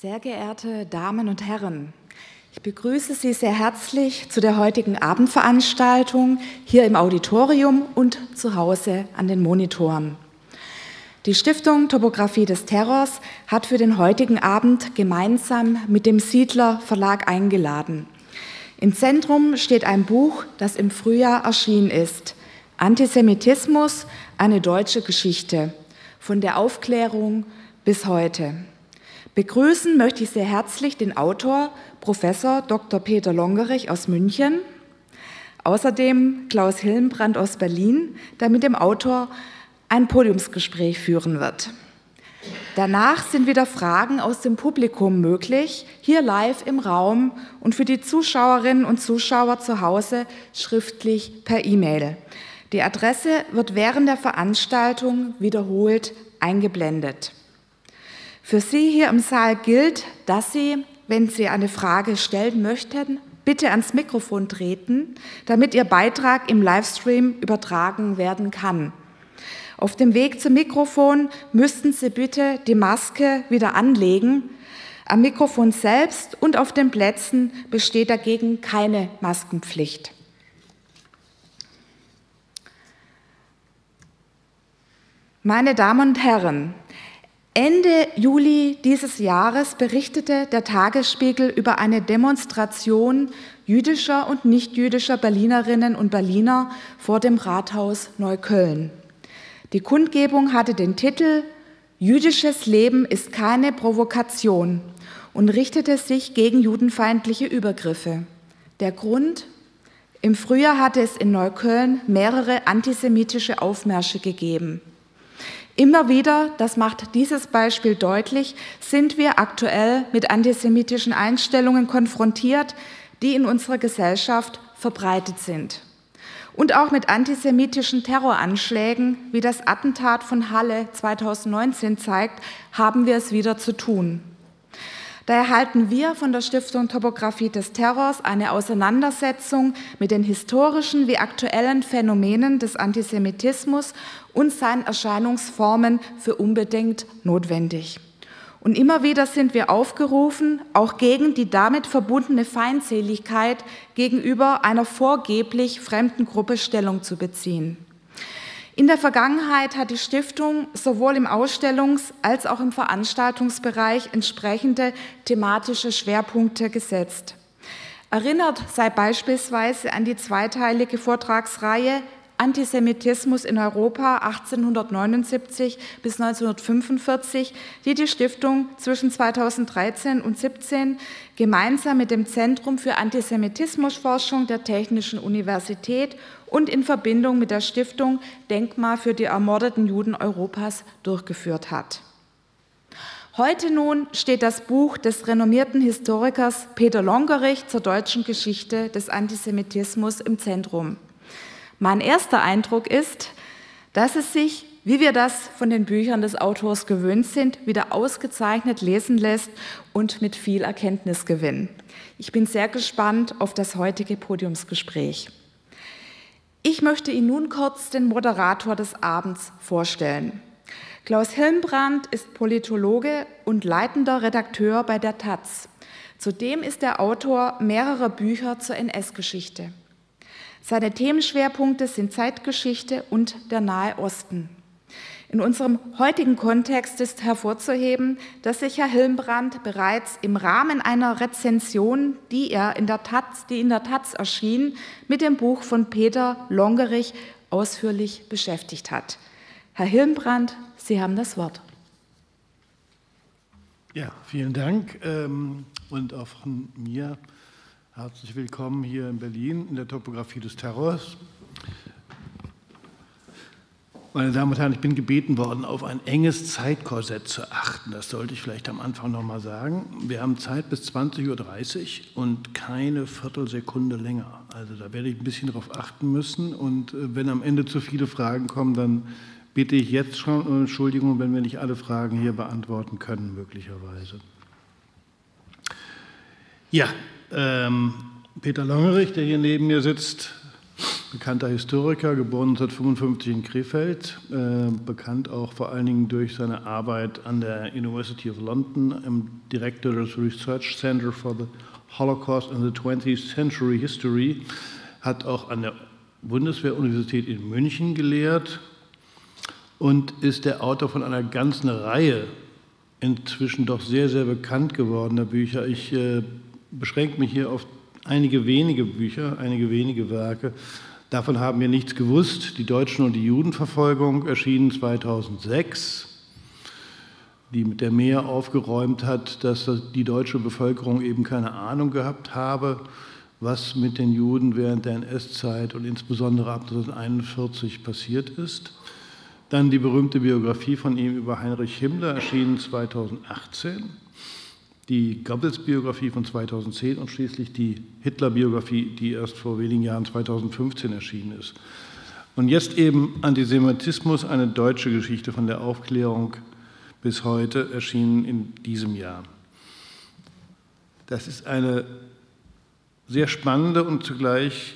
Sehr geehrte Damen und Herren, ich begrüße Sie sehr herzlich zu der heutigen Abendveranstaltung hier im Auditorium und zu Hause an den Monitoren. Die Stiftung Topographie des Terrors hat für den heutigen Abend gemeinsam mit dem Siedler Verlag eingeladen. Im Zentrum steht ein Buch, das im Frühjahr erschienen ist. Antisemitismus, eine deutsche Geschichte. Von der Aufklärung bis heute. Begrüßen möchte ich sehr herzlich den Autor, Professor Dr. Peter Longerich aus München, außerdem Klaus Hillenbrand aus Berlin, der mit dem Autor ein Podiumsgespräch führen wird. Danach sind wieder Fragen aus dem Publikum möglich, hier live im Raum und für die Zuschauerinnen und Zuschauer zu Hause schriftlich per E-Mail. Die Adresse wird während der Veranstaltung wiederholt eingeblendet. Für Sie hier im Saal gilt, dass Sie, wenn Sie eine Frage stellen möchten, bitte ans Mikrofon treten, damit Ihr Beitrag im Livestream übertragen werden kann. Auf dem Weg zum Mikrofon müssten Sie bitte die Maske wieder anlegen. Am Mikrofon selbst und auf den Plätzen besteht dagegen keine Maskenpflicht. Meine Damen und Herren, Ende Juli dieses Jahres berichtete der Tagesspiegel über eine Demonstration jüdischer und nichtjüdischer Berlinerinnen und Berliner vor dem Rathaus Neukölln. Die Kundgebung hatte den Titel Jüdisches Leben ist keine Provokation und richtete sich gegen judenfeindliche Übergriffe. Der Grund? Im Frühjahr hatte es in Neukölln mehrere antisemitische Aufmärsche gegeben. Immer wieder, das macht dieses Beispiel deutlich, sind wir aktuell mit antisemitischen Einstellungen konfrontiert, die in unserer Gesellschaft verbreitet sind. Und auch mit antisemitischen Terroranschlägen, wie das Attentat von Halle 2019 zeigt, haben wir es wieder zu tun. Da erhalten wir von der Stiftung Topographie des Terrors eine Auseinandersetzung mit den historischen wie aktuellen Phänomenen des Antisemitismus und seinen Erscheinungsformen für unbedingt notwendig. Und immer wieder sind wir aufgerufen, auch gegen die damit verbundene Feindseligkeit gegenüber einer vorgeblich fremden Gruppe Stellung zu beziehen. In der Vergangenheit hat die Stiftung sowohl im Ausstellungs- als auch im Veranstaltungsbereich entsprechende thematische Schwerpunkte gesetzt. Erinnert sei beispielsweise an die zweiteilige Vortragsreihe Antisemitismus in Europa 1879 bis 1945, die die Stiftung zwischen 2013 und 2017 gemeinsam mit dem Zentrum für Antisemitismusforschung der Technischen Universität und in Verbindung mit der Stiftung Denkmal für die ermordeten Juden Europas durchgeführt hat. Heute nun steht das Buch des renommierten Historikers Peter Longerich zur deutschen Geschichte des Antisemitismus im Zentrum. Mein erster Eindruck ist, dass es sich, wie wir das von den Büchern des Autors gewöhnt sind, wieder ausgezeichnet lesen lässt und mit viel Erkenntnisgewinn. Ich bin sehr gespannt auf das heutige Podiumsgespräch. Ich möchte Ihnen nun kurz den Moderator des Abends vorstellen. Klaus Hillenbrand ist Politologe und leitender Redakteur bei der Taz. Zudem ist er Autor mehrerer Bücher zur NS-Geschichte. Seine Themenschwerpunkte sind Zeitgeschichte und der Nahe Osten. In unserem heutigen Kontext ist hervorzuheben, dass sich Herr Hillenbrand bereits im Rahmen einer Rezension, die er in der Taz, die in der Taz erschien, mit dem Buch von Peter Longerich ausführlich beschäftigt hat. Herr Hillenbrand, Sie haben das Wort. Ja, vielen Dank ähm, und auch von mir Herzlich willkommen hier in Berlin in der Topographie des Terrors. Meine Damen und Herren, ich bin gebeten worden, auf ein enges Zeitkorsett zu achten. Das sollte ich vielleicht am Anfang noch mal sagen. Wir haben Zeit bis 20.30 Uhr und keine Viertelsekunde länger. Also da werde ich ein bisschen darauf achten müssen. Und äh, wenn am Ende zu viele Fragen kommen, dann bitte ich jetzt schon um Entschuldigung, wenn wir nicht alle Fragen hier beantworten können, möglicherweise. Ja, ähm, Peter Longerich, der hier neben mir sitzt, bekannter Historiker, geboren 1955 in Krefeld, äh, bekannt auch vor allen Dingen durch seine Arbeit an der University of London im Director des Research Center for the Holocaust and the 20th Century History, hat auch an der Bundeswehruniversität in München gelehrt und ist der Autor von einer ganzen Reihe inzwischen doch sehr, sehr bekannt gewordener Bücher. Ich äh, beschränke mich hier auf einige wenige Bücher, einige wenige Werke. Davon haben wir nichts gewusst. Die Deutschen und die Judenverfolgung erschienen 2006, die mit der Mehr aufgeräumt hat, dass die deutsche Bevölkerung eben keine Ahnung gehabt habe, was mit den Juden während der NS-Zeit und insbesondere ab 1941 passiert ist. Dann die berühmte Biografie von ihm über Heinrich Himmler, erschienen 2018 die Goebbels-Biografie von 2010 und schließlich die Hitler-Biografie, die erst vor wenigen Jahren 2015 erschienen ist. Und jetzt eben Antisemitismus, eine deutsche Geschichte von der Aufklärung bis heute, erschienen in diesem Jahr. Das ist eine sehr spannende und zugleich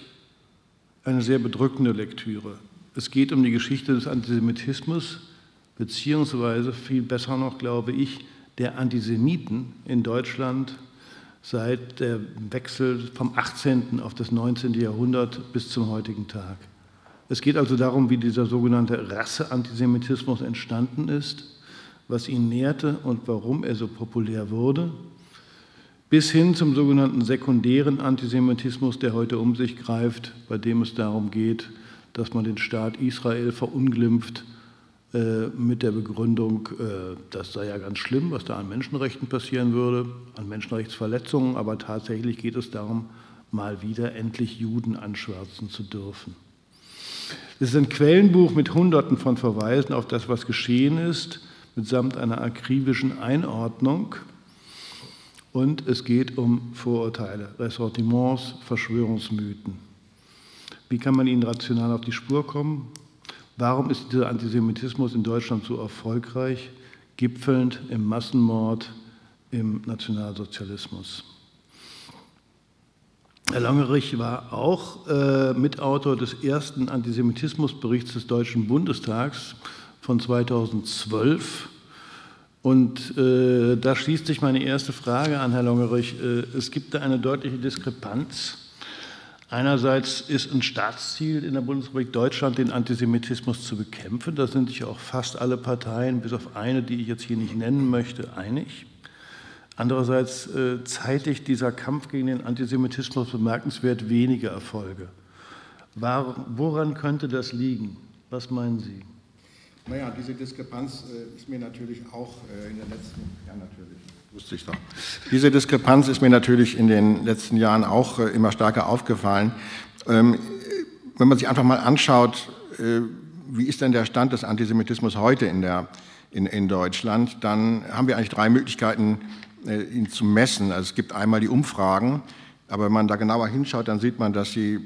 eine sehr bedrückende Lektüre. Es geht um die Geschichte des Antisemitismus, beziehungsweise viel besser noch, glaube ich, der Antisemiten in Deutschland seit dem Wechsel vom 18. auf das 19. Jahrhundert bis zum heutigen Tag. Es geht also darum, wie dieser sogenannte Rasseantisemitismus entstanden ist, was ihn nährte und warum er so populär wurde, bis hin zum sogenannten sekundären Antisemitismus, der heute um sich greift, bei dem es darum geht, dass man den Staat Israel verunglimpft mit der Begründung, äh, das sei ja ganz schlimm, was da an Menschenrechten passieren würde, an Menschenrechtsverletzungen, aber tatsächlich geht es darum, mal wieder endlich Juden anschwärzen zu dürfen. Es ist ein Quellenbuch mit Hunderten von Verweisen auf das, was geschehen ist, mitsamt einer akribischen Einordnung. Und es geht um Vorurteile, Ressortiments, Verschwörungsmythen. Wie kann man ihnen rational auf die Spur kommen? Warum ist dieser Antisemitismus in Deutschland so erfolgreich, gipfelnd im Massenmord, im Nationalsozialismus? Herr Langerich war auch äh, Mitautor des ersten Antisemitismusberichts des Deutschen Bundestags von 2012. Und äh, da schließt sich meine erste Frage an, Herr Longerich. Äh, es gibt da eine deutliche Diskrepanz Einerseits ist ein Staatsziel in der Bundesrepublik Deutschland, den Antisemitismus zu bekämpfen. Da sind sich auch fast alle Parteien, bis auf eine, die ich jetzt hier nicht nennen möchte, einig. Andererseits äh, zeitigt dieser Kampf gegen den Antisemitismus bemerkenswert wenige Erfolge. War, woran könnte das liegen? Was meinen Sie? Naja, diese Diskrepanz äh, ist mir natürlich auch äh, in den letzten, ja natürlich, Wusste ich doch. Diese Diskrepanz ist mir natürlich in den letzten Jahren auch äh, immer stärker aufgefallen. Ähm, wenn man sich einfach mal anschaut, wie ist denn der Stand des Antisemitismus heute in, der, in, in Deutschland, dann haben wir eigentlich drei Möglichkeiten, ihn zu messen. Also es gibt einmal die Umfragen, aber wenn man da genauer hinschaut, dann sieht man, dass sie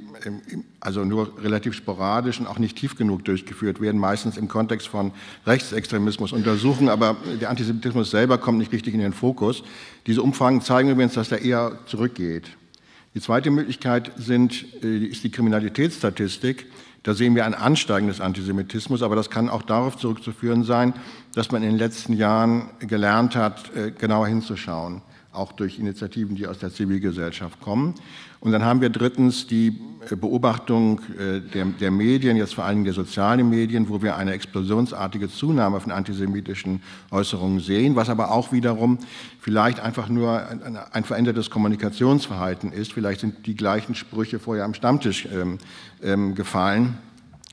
also nur relativ sporadisch und auch nicht tief genug durchgeführt werden, meistens im Kontext von Rechtsextremismus untersuchen, aber der Antisemitismus selber kommt nicht richtig in den Fokus. Diese Umfragen zeigen übrigens, dass der eher zurückgeht. Die zweite Möglichkeit sind, äh, ist die Kriminalitätsstatistik. Da sehen wir ein Ansteigen des Antisemitismus, aber das kann auch darauf zurückzuführen sein, dass man in den letzten Jahren gelernt hat, äh, genauer hinzuschauen auch durch Initiativen, die aus der Zivilgesellschaft kommen. Und dann haben wir drittens die äh, Beobachtung äh, der, der, Medien, jetzt vor allem der sozialen Medien, wo wir eine explosionsartige Zunahme von antisemitischen Äußerungen sehen, was aber auch wiederum vielleicht einfach nur ein, ein verändertes Kommunikationsverhalten ist. Vielleicht sind die gleichen Sprüche vorher am Stammtisch ähm, ähm, gefallen.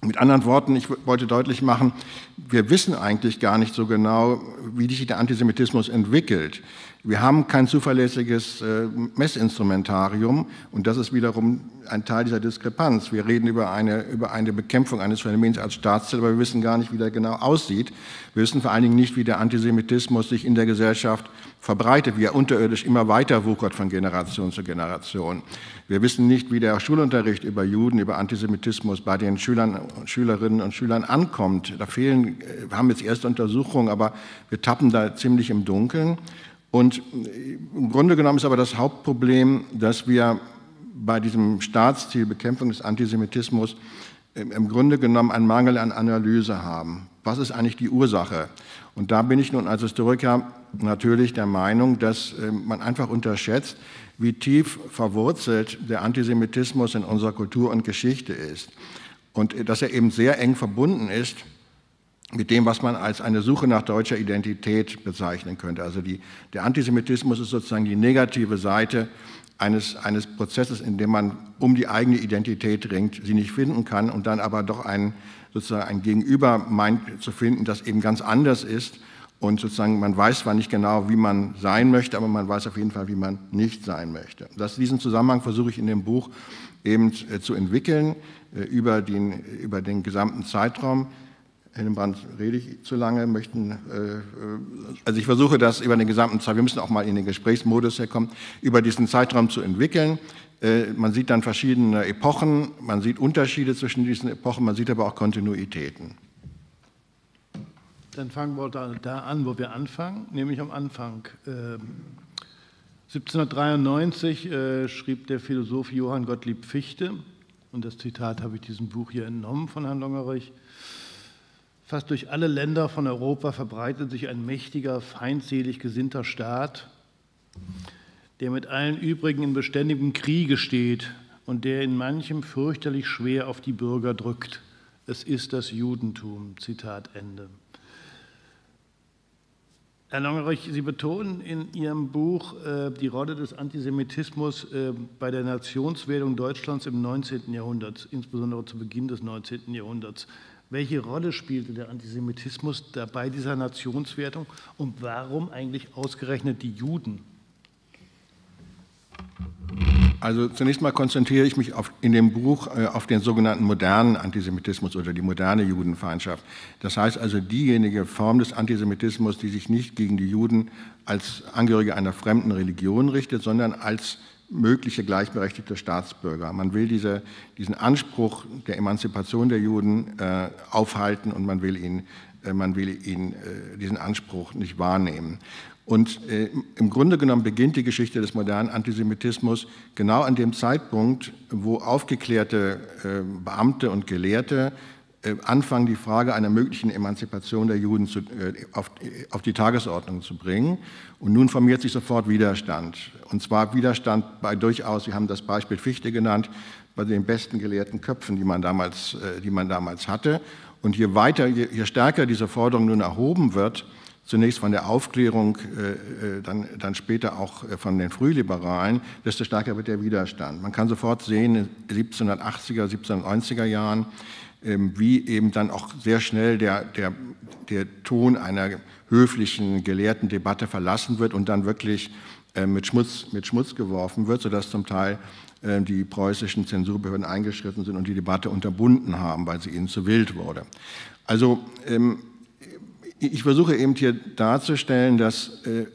Mit anderen Worten, ich wollte deutlich machen, wir wissen eigentlich gar nicht so genau, wie sich der Antisemitismus entwickelt. Wir haben kein zuverlässiges äh, Messinstrumentarium und das ist wiederum ein Teil dieser Diskrepanz. Wir reden über eine, über eine Bekämpfung eines Phänomens als Staatsziel, aber wir wissen gar nicht, wie der genau aussieht. Wir wissen vor allen Dingen nicht, wie der Antisemitismus sich in der Gesellschaft verbreitet, wie er unterirdisch immer weiter wuchert von Generation zu Generation. Wir wissen nicht, wie der Schulunterricht über Juden, über Antisemitismus bei den Schülern, Schülerinnen und Schülern ankommt. Da fehlen, äh, wir haben jetzt erste Untersuchungen, aber wir tappen da ziemlich im Dunkeln. Und im Grunde genommen ist aber das Hauptproblem, dass wir bei diesem Staatsziel Bekämpfung des Antisemitismus im Grunde genommen einen Mangel an Analyse haben. Was ist eigentlich die Ursache? Und da bin ich nun als Historiker natürlich der Meinung, dass äh, man einfach unterschätzt, wie tief verwurzelt der Antisemitismus in unserer Kultur und Geschichte ist. Und äh, dass er eben sehr eng verbunden ist mit dem, was man als eine Suche nach deutscher Identität bezeichnen könnte. Also die, der Antisemitismus ist sozusagen die negative Seite eines, eines Prozesses, in dem man um die eigene Identität ringt, sie nicht finden kann und dann aber doch ein, sozusagen ein Gegenüber meint zu finden, das eben ganz anders ist. Und sozusagen, man weiß zwar nicht genau, wie man sein möchte, aber man weiß auf jeden Fall, wie man nicht sein möchte. Das, diesen Zusammenhang versuche ich in dem Buch eben äh, zu entwickeln äh, über, den, über den gesamten Zeitraum. Hillenbrand rede ich zu lange, möchten, äh, also ich versuche das über den gesamten Zeitraum, wir müssen auch mal in den Gesprächsmodus herkommen, über diesen Zeitraum zu entwickeln. Äh, man sieht dann verschiedene Epochen, man sieht Unterschiede zwischen diesen Epochen, man sieht aber auch Kontinuitäten. Dann fangen wir da an, wo wir anfangen, nämlich am Anfang. 1793 ähm, äh, schrieb der Philosoph Johann Gottlieb Fichte, und das Zitat habe ich diesem Buch hier entnommen von Herrn Longerich, Fast durch alle Länder von Europa verbreitet sich ein mächtiger, feindselig gesinnter Staat, der mit allen übrigen in beständigem Kriege steht und der in manchem fürchterlich schwer auf die Bürger drückt. Es ist das Judentum. Zitat Ende. Herr Longerich, Sie betonen in Ihrem Buch äh, die Rolle des Antisemitismus äh, bei der Nationswerdung Deutschlands im 19. Jahrhundert, insbesondere zu Beginn des 19. Jahrhunderts. Welche Rolle spielte der Antisemitismus bei dieser Nationswertung und warum eigentlich ausgerechnet die Juden? Also zunächst mal konzentriere ich mich auf, in dem Buch äh, auf den sogenannten modernen Antisemitismus oder die moderne Judenfeindschaft. Das heißt also diejenige Form des Antisemitismus, die sich nicht gegen die Juden als Angehörige einer fremden Religion richtet, sondern als mögliche gleichberechtigte Staatsbürger. Man will diese, diesen Anspruch der Emanzipation der Juden äh, aufhalten und man will, ihn, äh, man will ihn, äh, diesen Anspruch nicht wahrnehmen. Und äh, im Grunde genommen beginnt die Geschichte des modernen Antisemitismus genau an dem Zeitpunkt, wo aufgeklärte äh, Beamte und Gelehrte äh, anfangen, die Frage einer möglichen Emanzipation der Juden zu, äh, auf, auf, die Tagesordnung zu bringen. Und nun formiert sich sofort Widerstand. Und zwar Widerstand bei durchaus, Sie haben das Beispiel Fichte genannt, bei den besten gelehrten Köpfen, die man damals, äh, die man damals hatte. Und je weiter, je, je stärker diese Forderung nun erhoben wird, zunächst von der Aufklärung, dann, dann später auch von den Frühliberalen, desto stärker wird der Widerstand. Man kann sofort sehen, in den 1780er, 1790er Jahren, ähm, wie eben dann auch sehr schnell der, der, der Ton einer höflichen, gelehrten Debatte verlassen wird und dann wirklich äh, mit Schmutz, mit Schmutz geworfen wird, sodass zum Teil äh, die preußischen Zensurbehörden eingeschritten sind und die Debatte unterbunden haben, weil sie ihnen zu wild wurde. Also ähm, ich versuche eben hier darzustellen, dass äh,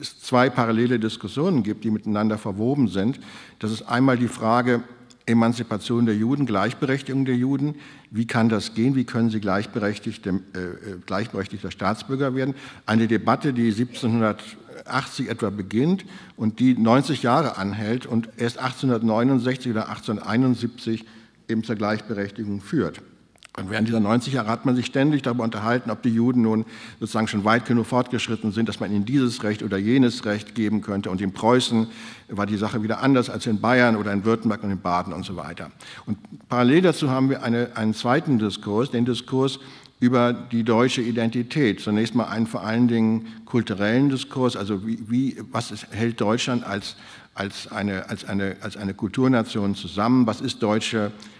es zwei parallele Diskussionen gibt, die miteinander verwoben sind. Das ist einmal die Frage, Emanzipation der Juden, Gleichberechtigung der Juden. Wie kann das gehen? Wie können sie gleichberechtigte, äh, äh gleichberechtigter Staatsbürger werden? Eine Debatte, die 1780 etwa beginnt und die 90 Jahre anhält und erst 1869 oder 1871 eben zur Gleichberechtigung führt. Und während dieser 90 Jahre hat man sich ständig darüber unterhalten, ob die Juden nun sozusagen schon weit genug fortgeschritten sind, dass man ihnen dieses Recht oder jenes Recht geben könnte. Und in Preußen war die Sache wieder anders als in Bayern oder in Württemberg und in Baden und so weiter. Und parallel dazu haben wir eine, einen zweiten Diskurs, den Diskurs über die deutsche Identität. Zunächst mal einen vor allen Dingen kulturellen Diskurs, also wie, wie, was ist, hält Deutschland als, als, eine, als, eine, als eine Kulturnation zusammen, was ist deutsche Identität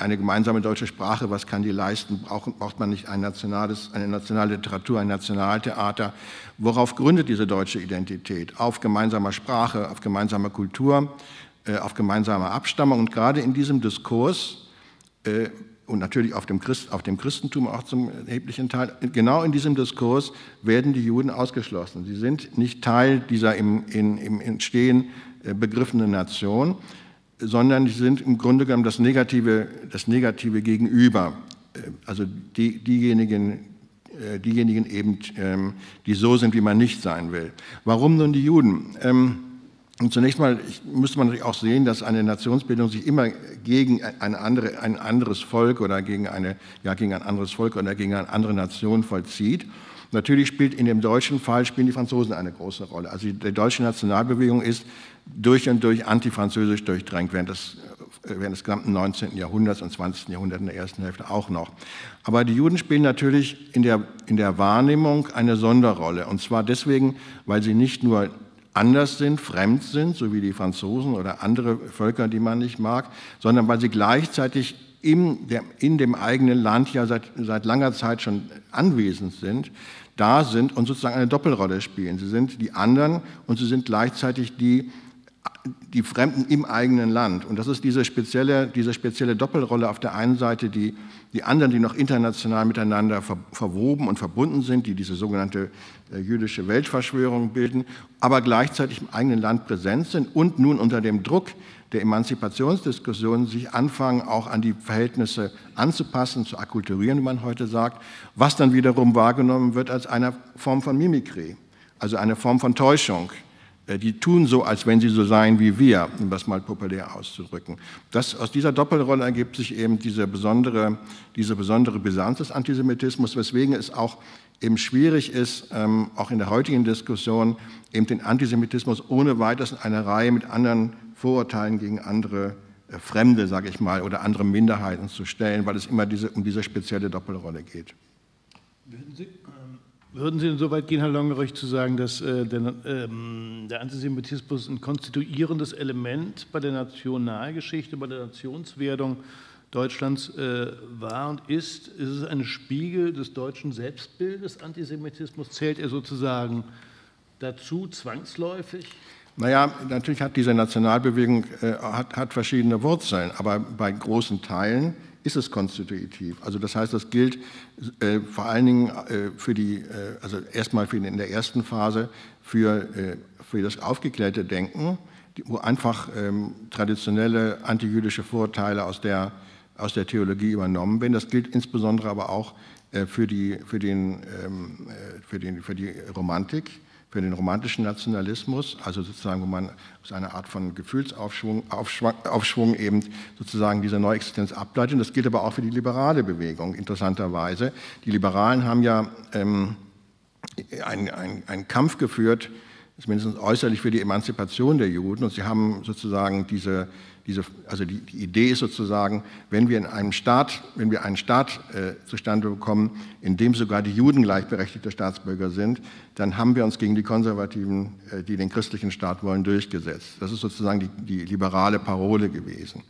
eine gemeinsame deutsche Sprache, was kann die leisten? Braucht, braucht man nicht ein nationales, eine nationale Literatur, ein Nationaltheater? Worauf gründet diese deutsche Identität? Auf gemeinsamer Sprache, auf gemeinsamer Kultur, äh, auf gemeinsamer Abstammung. Und gerade in diesem Diskurs äh, und natürlich auf dem, Christ, auf dem Christentum auch zum erheblichen Teil, genau in diesem Diskurs werden die Juden ausgeschlossen. Sie sind nicht Teil dieser im, in, im Entstehen äh, begriffenen Nation sondern sie sind im Grunde genommen das negative, das negative Gegenüber. Äh, also die, diejenigen, äh, diejenigen eben, ähm, die so sind, wie man nicht sein will. Warum nun die Juden? Ähm, Und zunächst mal müsste man natürlich auch sehen, dass eine Nationsbildung sich immer gegen eine andere, ein anderes Volk oder gegen, eine, ja, gegen ein anderes Volk oder gegen eine andere Nation vollzieht. Natürlich spielt in dem deutschen Fall spielen die Franzosen eine große Rolle. Also die deutsche Nationalbewegung ist durch und durch antifranzösisch durchdrängt während des, während des gesamten 19. Jahrhunderts und 20. Jahrhunderts in der ersten Hälfte auch noch. Aber die Juden spielen natürlich in der, in der Wahrnehmung eine Sonderrolle. Und zwar deswegen, weil sie nicht nur anders sind, fremd sind, so wie die Franzosen oder andere Völker, die man nicht mag, sondern weil sie gleichzeitig in, der, in dem eigenen Land ja seit, seit langer Zeit schon anwesend sind, da sind und sozusagen eine Doppelrolle spielen. Sie sind die anderen und sie sind gleichzeitig die, die Fremden im eigenen Land. Und das ist diese spezielle, diese spezielle Doppelrolle auf der einen Seite, die die anderen, die noch international miteinander ver verwoben und verbunden sind, die diese sogenannte äh, jüdische Weltverschwörung bilden, aber gleichzeitig im eigenen Land präsent sind und nun unter dem Druck der Emanzipationsdiskussion sich anfangen, auch an die Verhältnisse anzupassen, zu akkulturieren, wie man heute sagt, was dann wiederum wahrgenommen wird als eine Form von Mimikrie, also eine Form von Täuschung. Äh, die tun so, als wenn sie so seien wie wir, um das mal populär auszudrücken. Das, aus dieser Doppelrolle ergibt sich eben diese besondere, diese besondere Brisanz des Antisemitismus, weswegen es auch eben schwierig ist, ähm, auch in der heutigen Diskussion, eben den Antisemitismus ohne weiteres in eine Reihe mit anderen Vorurteilen gegen andere äh, Fremde, sage ich mal, oder andere Minderheiten zu stellen, weil es immer diese, um diese spezielle Doppelrolle geht. Würden Sie, würden Sie so weit gehen, Herr Longerich, zu sagen, dass äh, der, ähm, der, Antisemitismus ein konstituierendes Element bei der Nationalgeschichte, bei der Nationswerdung Deutschlands äh, war und ist? Ist es ein Spiegel des deutschen Selbstbildes, Antisemitismus? Zählt er sozusagen dazu zwangsläufig? Naja, natürlich hat diese Nationalbewegung äh, hat, hat verschiedene Wurzeln, aber bei großen Teilen ist es konstitutiv. Also das heißt, das gilt äh, vor allen Dingen äh, für die, äh, also erstmal für in der ersten Phase für, äh, für das aufgeklärte Denken, wo einfach ähm, traditionelle antijüdische Vorteile aus der, aus der Theologie übernommen werden. Das gilt insbesondere aber auch äh, für, die, für, den, ähm, für, den, für die Romantik für den romantischen Nationalismus, also sozusagen, wo man aus einer Art von Gefühlsaufschwung Aufschwung, Aufschwung eben sozusagen diese Neuexistenz ableitet. Das gilt aber auch für die liberale Bewegung, interessanterweise. Die Liberalen haben ja ähm, einen ein Kampf geführt, zumindest äußerlich für die Emanzipation der Juden, und sie haben sozusagen diese diese, also die, die, Idee ist sozusagen, wenn wir in einem Staat, wenn wir einen Staat äh, zustande bekommen, in dem sogar die Juden gleichberechtigte Staatsbürger sind, dann haben wir uns gegen die Konservativen, äh, die den christlichen Staat wollen, durchgesetzt. Das ist sozusagen die, die liberale Parole gewesen.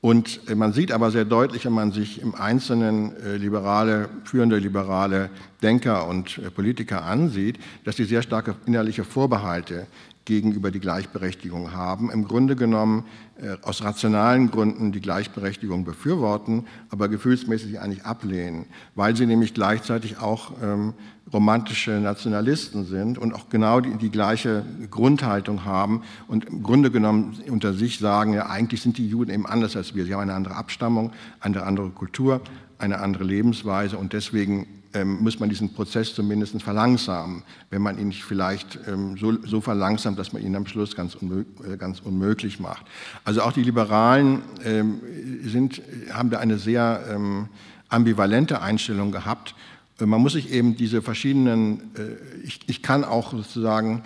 Und äh, man sieht aber sehr deutlich, wenn man sich im Einzelnen äh, liberale, führende liberale Denker und äh, Politiker ansieht, dass sie sehr starke innerliche Vorbehalte gegenüber die Gleichberechtigung haben. Im Grunde genommen äh, aus rationalen Gründen die Gleichberechtigung befürworten, aber gefühlsmäßig eigentlich ablehnen, weil sie nämlich gleichzeitig auch ähm, romantische Nationalisten sind und auch genau die, die, gleiche Grundhaltung haben und im Grunde genommen unter sich sagen, ja eigentlich sind die Juden eben anders als wir. Sie haben eine andere Abstammung, eine andere Kultur, eine andere Lebensweise und deswegen ähm, muss man diesen Prozess zumindest verlangsamen, wenn man ihn nicht vielleicht ähm, so, so, verlangsamt, dass man ihn am Schluss ganz, unmö äh, ganz unmöglich macht. Also auch die Liberalen ähm, sind, haben da eine sehr ähm, ambivalente Einstellung gehabt. Äh, man muss sich eben diese verschiedenen, äh, ich, ich, kann auch sozusagen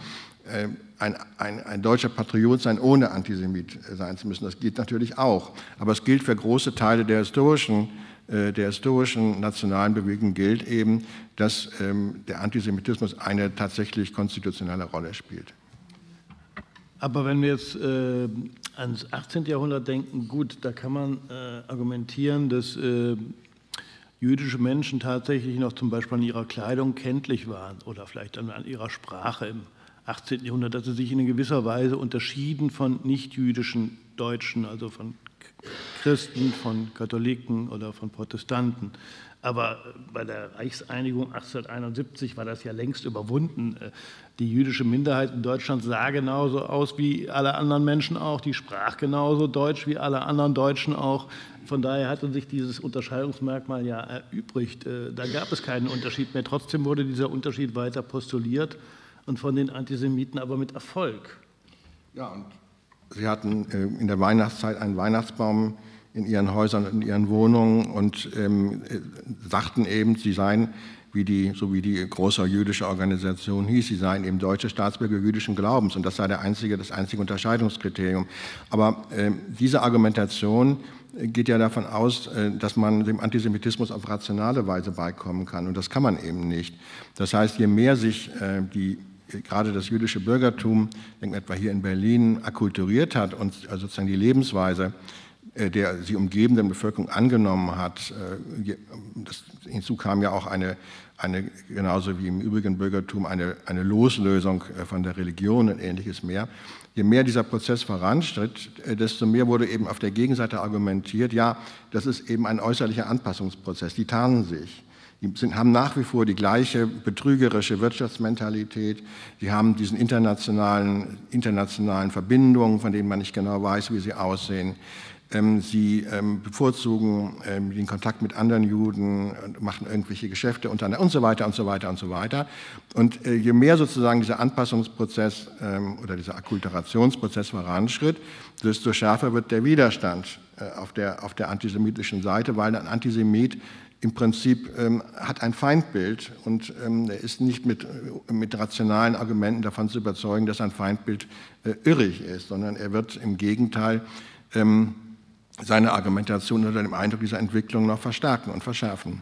äh, ein, ein, ein, deutscher Patriot sein, ohne Antisemit sein zu müssen. Das geht natürlich auch. Aber es gilt für große Teile der historischen der historischen nationalen Bewegung gilt eben, dass ähm, der Antisemitismus eine tatsächlich konstitutionelle Rolle spielt. Aber wenn wir jetzt äh, ans 18. Jahrhundert denken, gut, da kann man äh, argumentieren, dass äh, jüdische Menschen tatsächlich noch zum Beispiel an ihrer Kleidung kenntlich waren oder vielleicht an, an ihrer Sprache im 18. Jahrhundert, dass sie sich in gewisser Weise unterschieden von nichtjüdischen Deutschen, also von Christen, von Katholiken oder von Protestanten. Aber bei der Reichseinigung 1871 war das ja längst überwunden. Die jüdische Minderheit in Deutschland sah genauso aus wie alle anderen Menschen auch, die sprach genauso Deutsch wie alle anderen Deutschen auch. Von daher hatte sich dieses Unterscheidungsmerkmal ja erübrigt. Äh, da gab es keinen Unterschied mehr. Trotzdem wurde dieser Unterschied weiter postuliert und von den Antisemiten aber mit Erfolg. Ja, und Sie hatten äh, in der Weihnachtszeit einen Weihnachtsbaum in Ihren Häusern, in Ihren Wohnungen und ähm, äh, sagten eben, Sie seien wie die, so wie die große jüdische Organisation hieß, sie seien eben deutsche Staatsbürger jüdischen Glaubens und das sei der einzige, das einzige Unterscheidungskriterium. Aber äh, diese Argumentation geht ja davon aus, äh, dass man dem Antisemitismus auf rationale Weise beikommen kann und das kann man eben nicht. Das heißt, je mehr sich äh, die gerade das jüdische Bürgertum, denken etwa hier in Berlin, akkulturiert hat und also sozusagen die Lebensweise äh, der sie umgebenden Bevölkerung angenommen hat. Äh, das, hinzu kam ja auch eine, eine, genauso wie im übrigen Bürgertum, eine, eine Loslösung äh, von der Religion und ähnliches mehr. Je mehr dieser Prozess voranschritt, desto mehr wurde eben auf der Gegenseite argumentiert, ja, das ist eben ein äußerlicher Anpassungsprozess, die tarnen sich. Die sind, haben nach wie vor die gleiche betrügerische Wirtschaftsmentalität. Die haben diesen internationalen, internationalen Verbindungen, von denen man nicht genau weiß, wie sie aussehen. Ähm, sie ähm, bevorzugen ähm, den Kontakt mit anderen Juden, machen irgendwelche Geschäfte untereinander und so weiter und so weiter und so weiter. Und äh, je mehr sozusagen dieser Anpassungsprozess oder dieser Akkulturationsprozess voranschritt, desto schärfer wird der Widerstand äh, auf der, auf der antisemitischen Seite, weil ein Antisemit im Prinzip ähm, hat ein Feindbild und ähm, er ist nicht mit, mit rationalen Argumenten davon zu überzeugen, dass ein Feindbild äh, irrig ist, sondern er wird im Gegenteil ähm, seine Argumentation unter dem Eindruck dieser Entwicklung noch verstärken und verschärfen.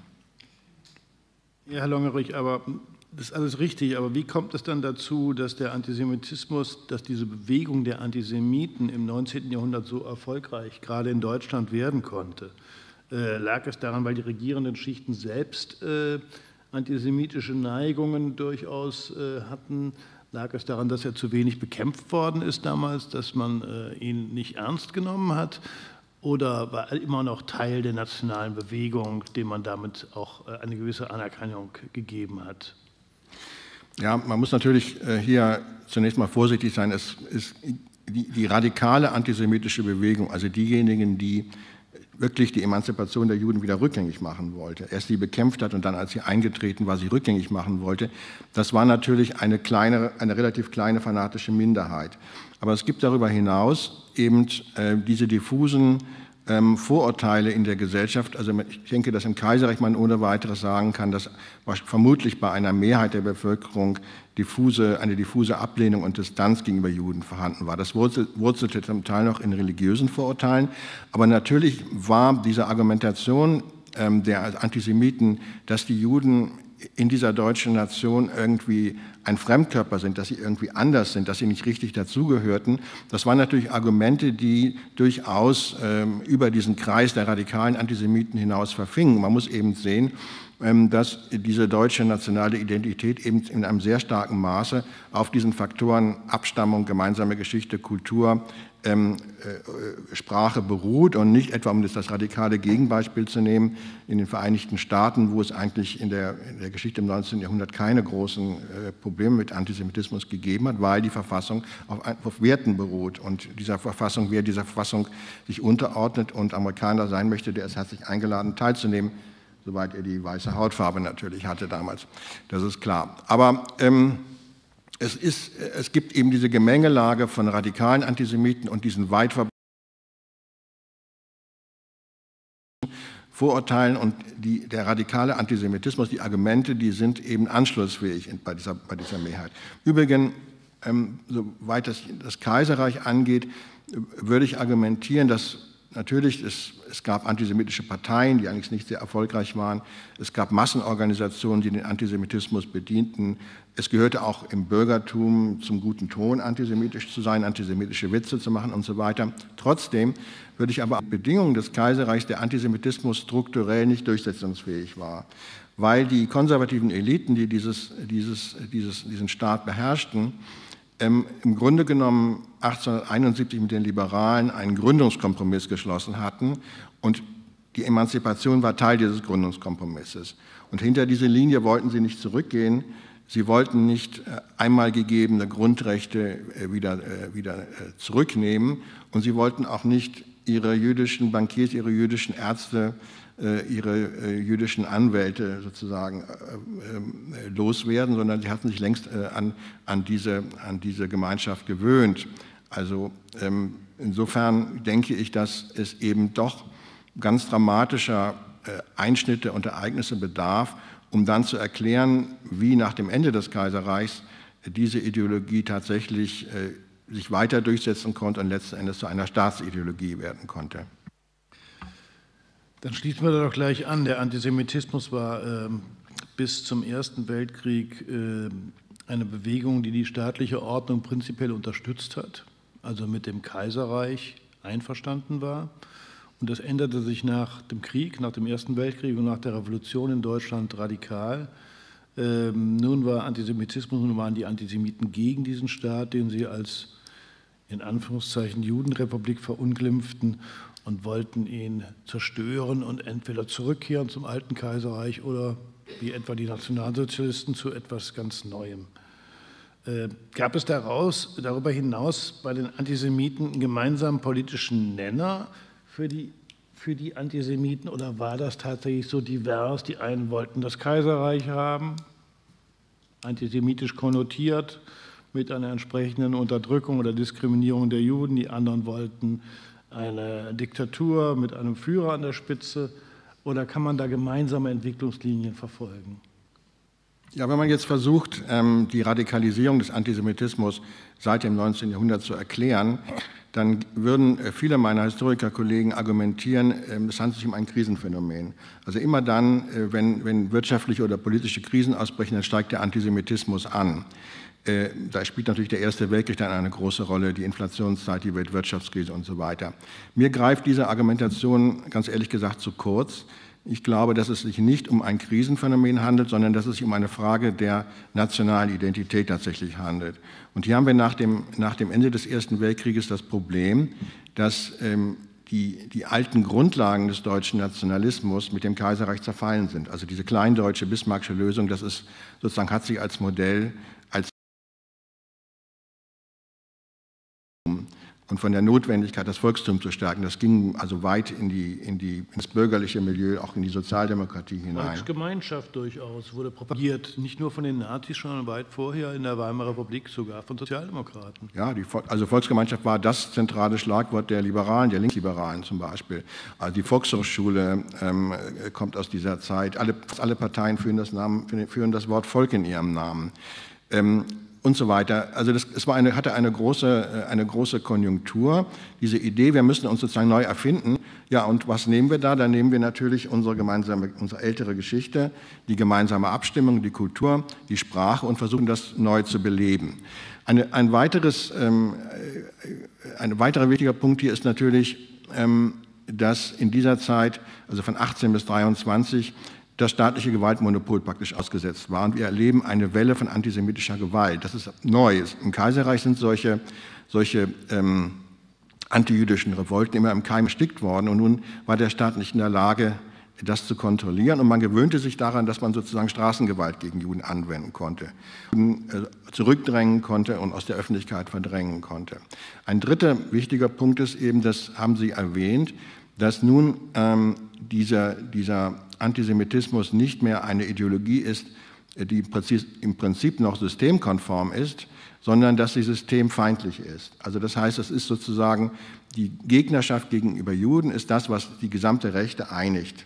Ja, Herr Longerich, aber das ist alles richtig, aber wie kommt es dann dazu, dass der Antisemitismus, dass diese Bewegung der Antisemiten im 19. Jahrhundert so erfolgreich gerade in Deutschland werden konnte? Äh, lag es daran, weil die regierenden Schichten selbst äh, antisemitische Neigungen durchaus äh, hatten? Lag es daran, dass er zu wenig bekämpft worden ist damals, dass man ihn nicht ernst genommen hat? oder war immer noch Teil der nationalen Bewegung, dem man damit auch eine gewisse Anerkennung gegeben hat? Ja, man muss natürlich hier zunächst mal vorsichtig sein. Es ist die, die radikale antisemitische Bewegung, also diejenigen, die wirklich die Emanzipation der Juden wieder rückgängig machen wollte. Erst sie bekämpft hat und dann, als sie eingetreten war, sie rückgängig machen wollte. Das war natürlich eine, kleine, eine relativ kleine fanatische Minderheit. Aber es gibt darüber hinaus eben äh, diese diffusen ähm, Vorurteile in der Gesellschaft. Also ich denke, dass im Kaiserreich man ohne weiteres sagen kann, dass vermutlich bei einer Mehrheit der Bevölkerung diffuse, eine diffuse Ablehnung und Distanz gegenüber Juden vorhanden war. Das wurzelte zum Teil noch in religiösen Vorurteilen. Aber natürlich war diese Argumentation ähm, der Antisemiten, dass die Juden in dieser deutschen Nation irgendwie ein Fremdkörper sind, dass sie irgendwie anders sind, dass sie nicht richtig dazugehörten. Das waren natürlich Argumente, die durchaus ähm, über diesen Kreis der radikalen Antisemiten hinaus verfingen. Man muss eben sehen, dass diese deutsche nationale Identität eben in einem sehr starken Maße auf diesen Faktoren Abstammung, gemeinsame Geschichte, Kultur, ähm, äh, Sprache beruht und nicht etwa, um das, das, radikale Gegenbeispiel zu nehmen, in den Vereinigten Staaten, wo es eigentlich in der, in der Geschichte im 19. Jahrhundert keine großen äh, Probleme mit Antisemitismus gegeben hat, weil die Verfassung auf, auf Werten beruht und dieser Verfassung, wer dieser Verfassung sich unterordnet und Amerikaner sein möchte, der ist herzlich eingeladen, teilzunehmen soweit er die weiße Hautfarbe natürlich hatte damals. Das ist klar. Aber ähm, es, ist, es gibt eben diese Gemengelage von radikalen Antisemiten und diesen weit Vorurteilen und die, der radikale Antisemitismus, die Argumente, die sind eben anschlussfähig bei dieser, bei dieser Mehrheit. Übrigens, ähm, soweit das, das Kaiserreich angeht, würde ich argumentieren, dass Natürlich, es, es, gab antisemitische Parteien, die eigentlich nicht sehr erfolgreich waren. Es gab Massenorganisationen, die den Antisemitismus bedienten. Es gehörte auch im Bürgertum zum guten Ton, antisemitisch zu sein, antisemitische Witze zu machen und so weiter. Trotzdem würde ich aber Bedingungen des Kaiserreichs der Antisemitismus strukturell nicht durchsetzungsfähig war, weil die konservativen Eliten, die dieses, dieses, dieses, diesen Staat beherrschten, ähm, im Grunde genommen 1871 mit den Liberalen einen Gründungskompromiss geschlossen hatten und die Emanzipation war Teil dieses Gründungskompromisses. Und hinter diese Linie wollten sie nicht zurückgehen. Sie wollten nicht äh, einmal gegebene Grundrechte äh, wieder, äh, wieder zurücknehmen und sie wollten auch nicht ihre jüdischen Bankiers, ihre jüdischen Ärzte ihre äh, jüdischen Anwälte sozusagen äh, loswerden, sondern sie hatten sich längst an, an, diese, an diese Gemeinschaft gewöhnt. Also ähm, insofern denke ich, dass es eben doch ganz dramatischer äh, Einschnitte und Ereignisse bedarf, um dann zu erklären, wie nach dem Ende des Kaiserreichs diese Ideologie tatsächlich äh, sich weiter durchsetzen konnte und letzten Endes zu einer Staatsideologie werden konnte. Dann schließen wir da doch gleich an. Der Antisemitismus war äh, bis zum Ersten Weltkrieg äh, eine Bewegung, die die staatliche Ordnung prinzipiell unterstützt hat, also mit dem Kaiserreich einverstanden war. Und das änderte sich nach dem Krieg, nach dem Ersten Weltkrieg und nach der Revolution in Deutschland radikal. Ähm, nun war Antisemitismus, nun waren die Antisemiten gegen diesen Staat, den sie als in Anführungszeichen Judenrepublik verunglimpften und wollten ihn zerstören und entweder zurückkehren zum alten Kaiserreich oder wie etwa die Nationalsozialisten zu etwas ganz Neuem. Äh, gab es daraus, darüber hinaus bei den Antisemiten einen gemeinsamen politischen Nenner für die, für die Antisemiten oder war das tatsächlich so divers? Die einen wollten das Kaiserreich haben, antisemitisch konnotiert, mit einer entsprechenden Unterdrückung oder Diskriminierung der Juden, die anderen wollten eine Diktatur mit einem Führer an der Spitze oder kann man da gemeinsame Entwicklungslinien verfolgen? Ja, wenn man jetzt versucht, ähm, die Radikalisierung des Antisemitismus seit dem 19. Jahrhundert zu erklären, dann würden äh, viele meiner Historikerkollegen argumentieren, ähm, es handelt sich um ein Krisenphänomen. Also immer dann, äh, wenn, wenn wirtschaftliche oder politische Krisen ausbrechen, dann steigt der Antisemitismus an. Äh, da spielt natürlich der Erste Weltkrieg dann eine große Rolle, die Inflationszeit, die Weltwirtschaftskrise und so weiter. Mir greift diese Argumentation ganz ehrlich gesagt zu kurz. Ich glaube, dass es sich nicht um ein Krisenphänomen handelt, sondern dass es sich um eine Frage der nationalen Identität tatsächlich handelt. Und hier haben wir nach dem, nach dem Ende des Ersten Weltkrieges das Problem, dass ähm, die, die alten Grundlagen des deutschen Nationalismus mit dem Kaiserreich zerfallen sind. Also diese kleindeutsche Bismarckische Lösung, das ist sozusagen hat sich als Modell und von der Notwendigkeit, das Volkstum zu stärken. Das ging also weit in die, in die, ins bürgerliche Milieu, auch in die Sozialdemokratie hinein. Volksgemeinschaft durchaus wurde propagiert, nicht nur von den Nazis, sondern weit vorher in der Weimarer Republik sogar von Sozialdemokraten. Ja, die, also Volksgemeinschaft war das zentrale Schlagwort der Liberalen, der Linksliberalen zum Beispiel. Also die Volkshochschule ähm, kommt aus dieser Zeit. Alle, alle Parteien führen das, Namen, führen das Wort Volk in ihrem Namen. Ähm, und so weiter. Also das, es war eine, hatte eine große, äh, eine große Konjunktur. Diese Idee, wir müssen uns sozusagen neu erfinden. Ja, und was nehmen wir da? Da nehmen wir natürlich unsere gemeinsame, unsere ältere Geschichte, die gemeinsame Abstimmung, die Kultur, die Sprache und versuchen das neu zu beleben. Eine, ein, weiteres, ähm, äh, ein weiterer wichtiger Punkt hier ist natürlich, ähm, dass in dieser Zeit, also von 18 bis 23, das staatliche Gewaltmonopol praktisch ausgesetzt war. Und wir erleben eine Welle von antisemitischer Gewalt. Das ist neu. Im Kaiserreich sind solche, solche ähm, antijüdischen Revolten immer im Keim erstickt worden. Und nun war der Staat nicht in der Lage, das zu kontrollieren. Und man gewöhnte sich daran, dass man sozusagen Straßengewalt gegen Juden anwenden konnte, Juden äh, zurückdrängen konnte und aus der Öffentlichkeit verdrängen konnte. Ein dritter wichtiger Punkt ist eben, das haben Sie erwähnt, dass nun ähm, dieser, dieser Antisemitismus nicht mehr eine Ideologie ist, die im Prinzip noch systemkonform ist, sondern dass sie systemfeindlich ist. Also das heißt, es ist sozusagen die Gegnerschaft gegenüber Juden ist das, was die gesamte Rechte einigt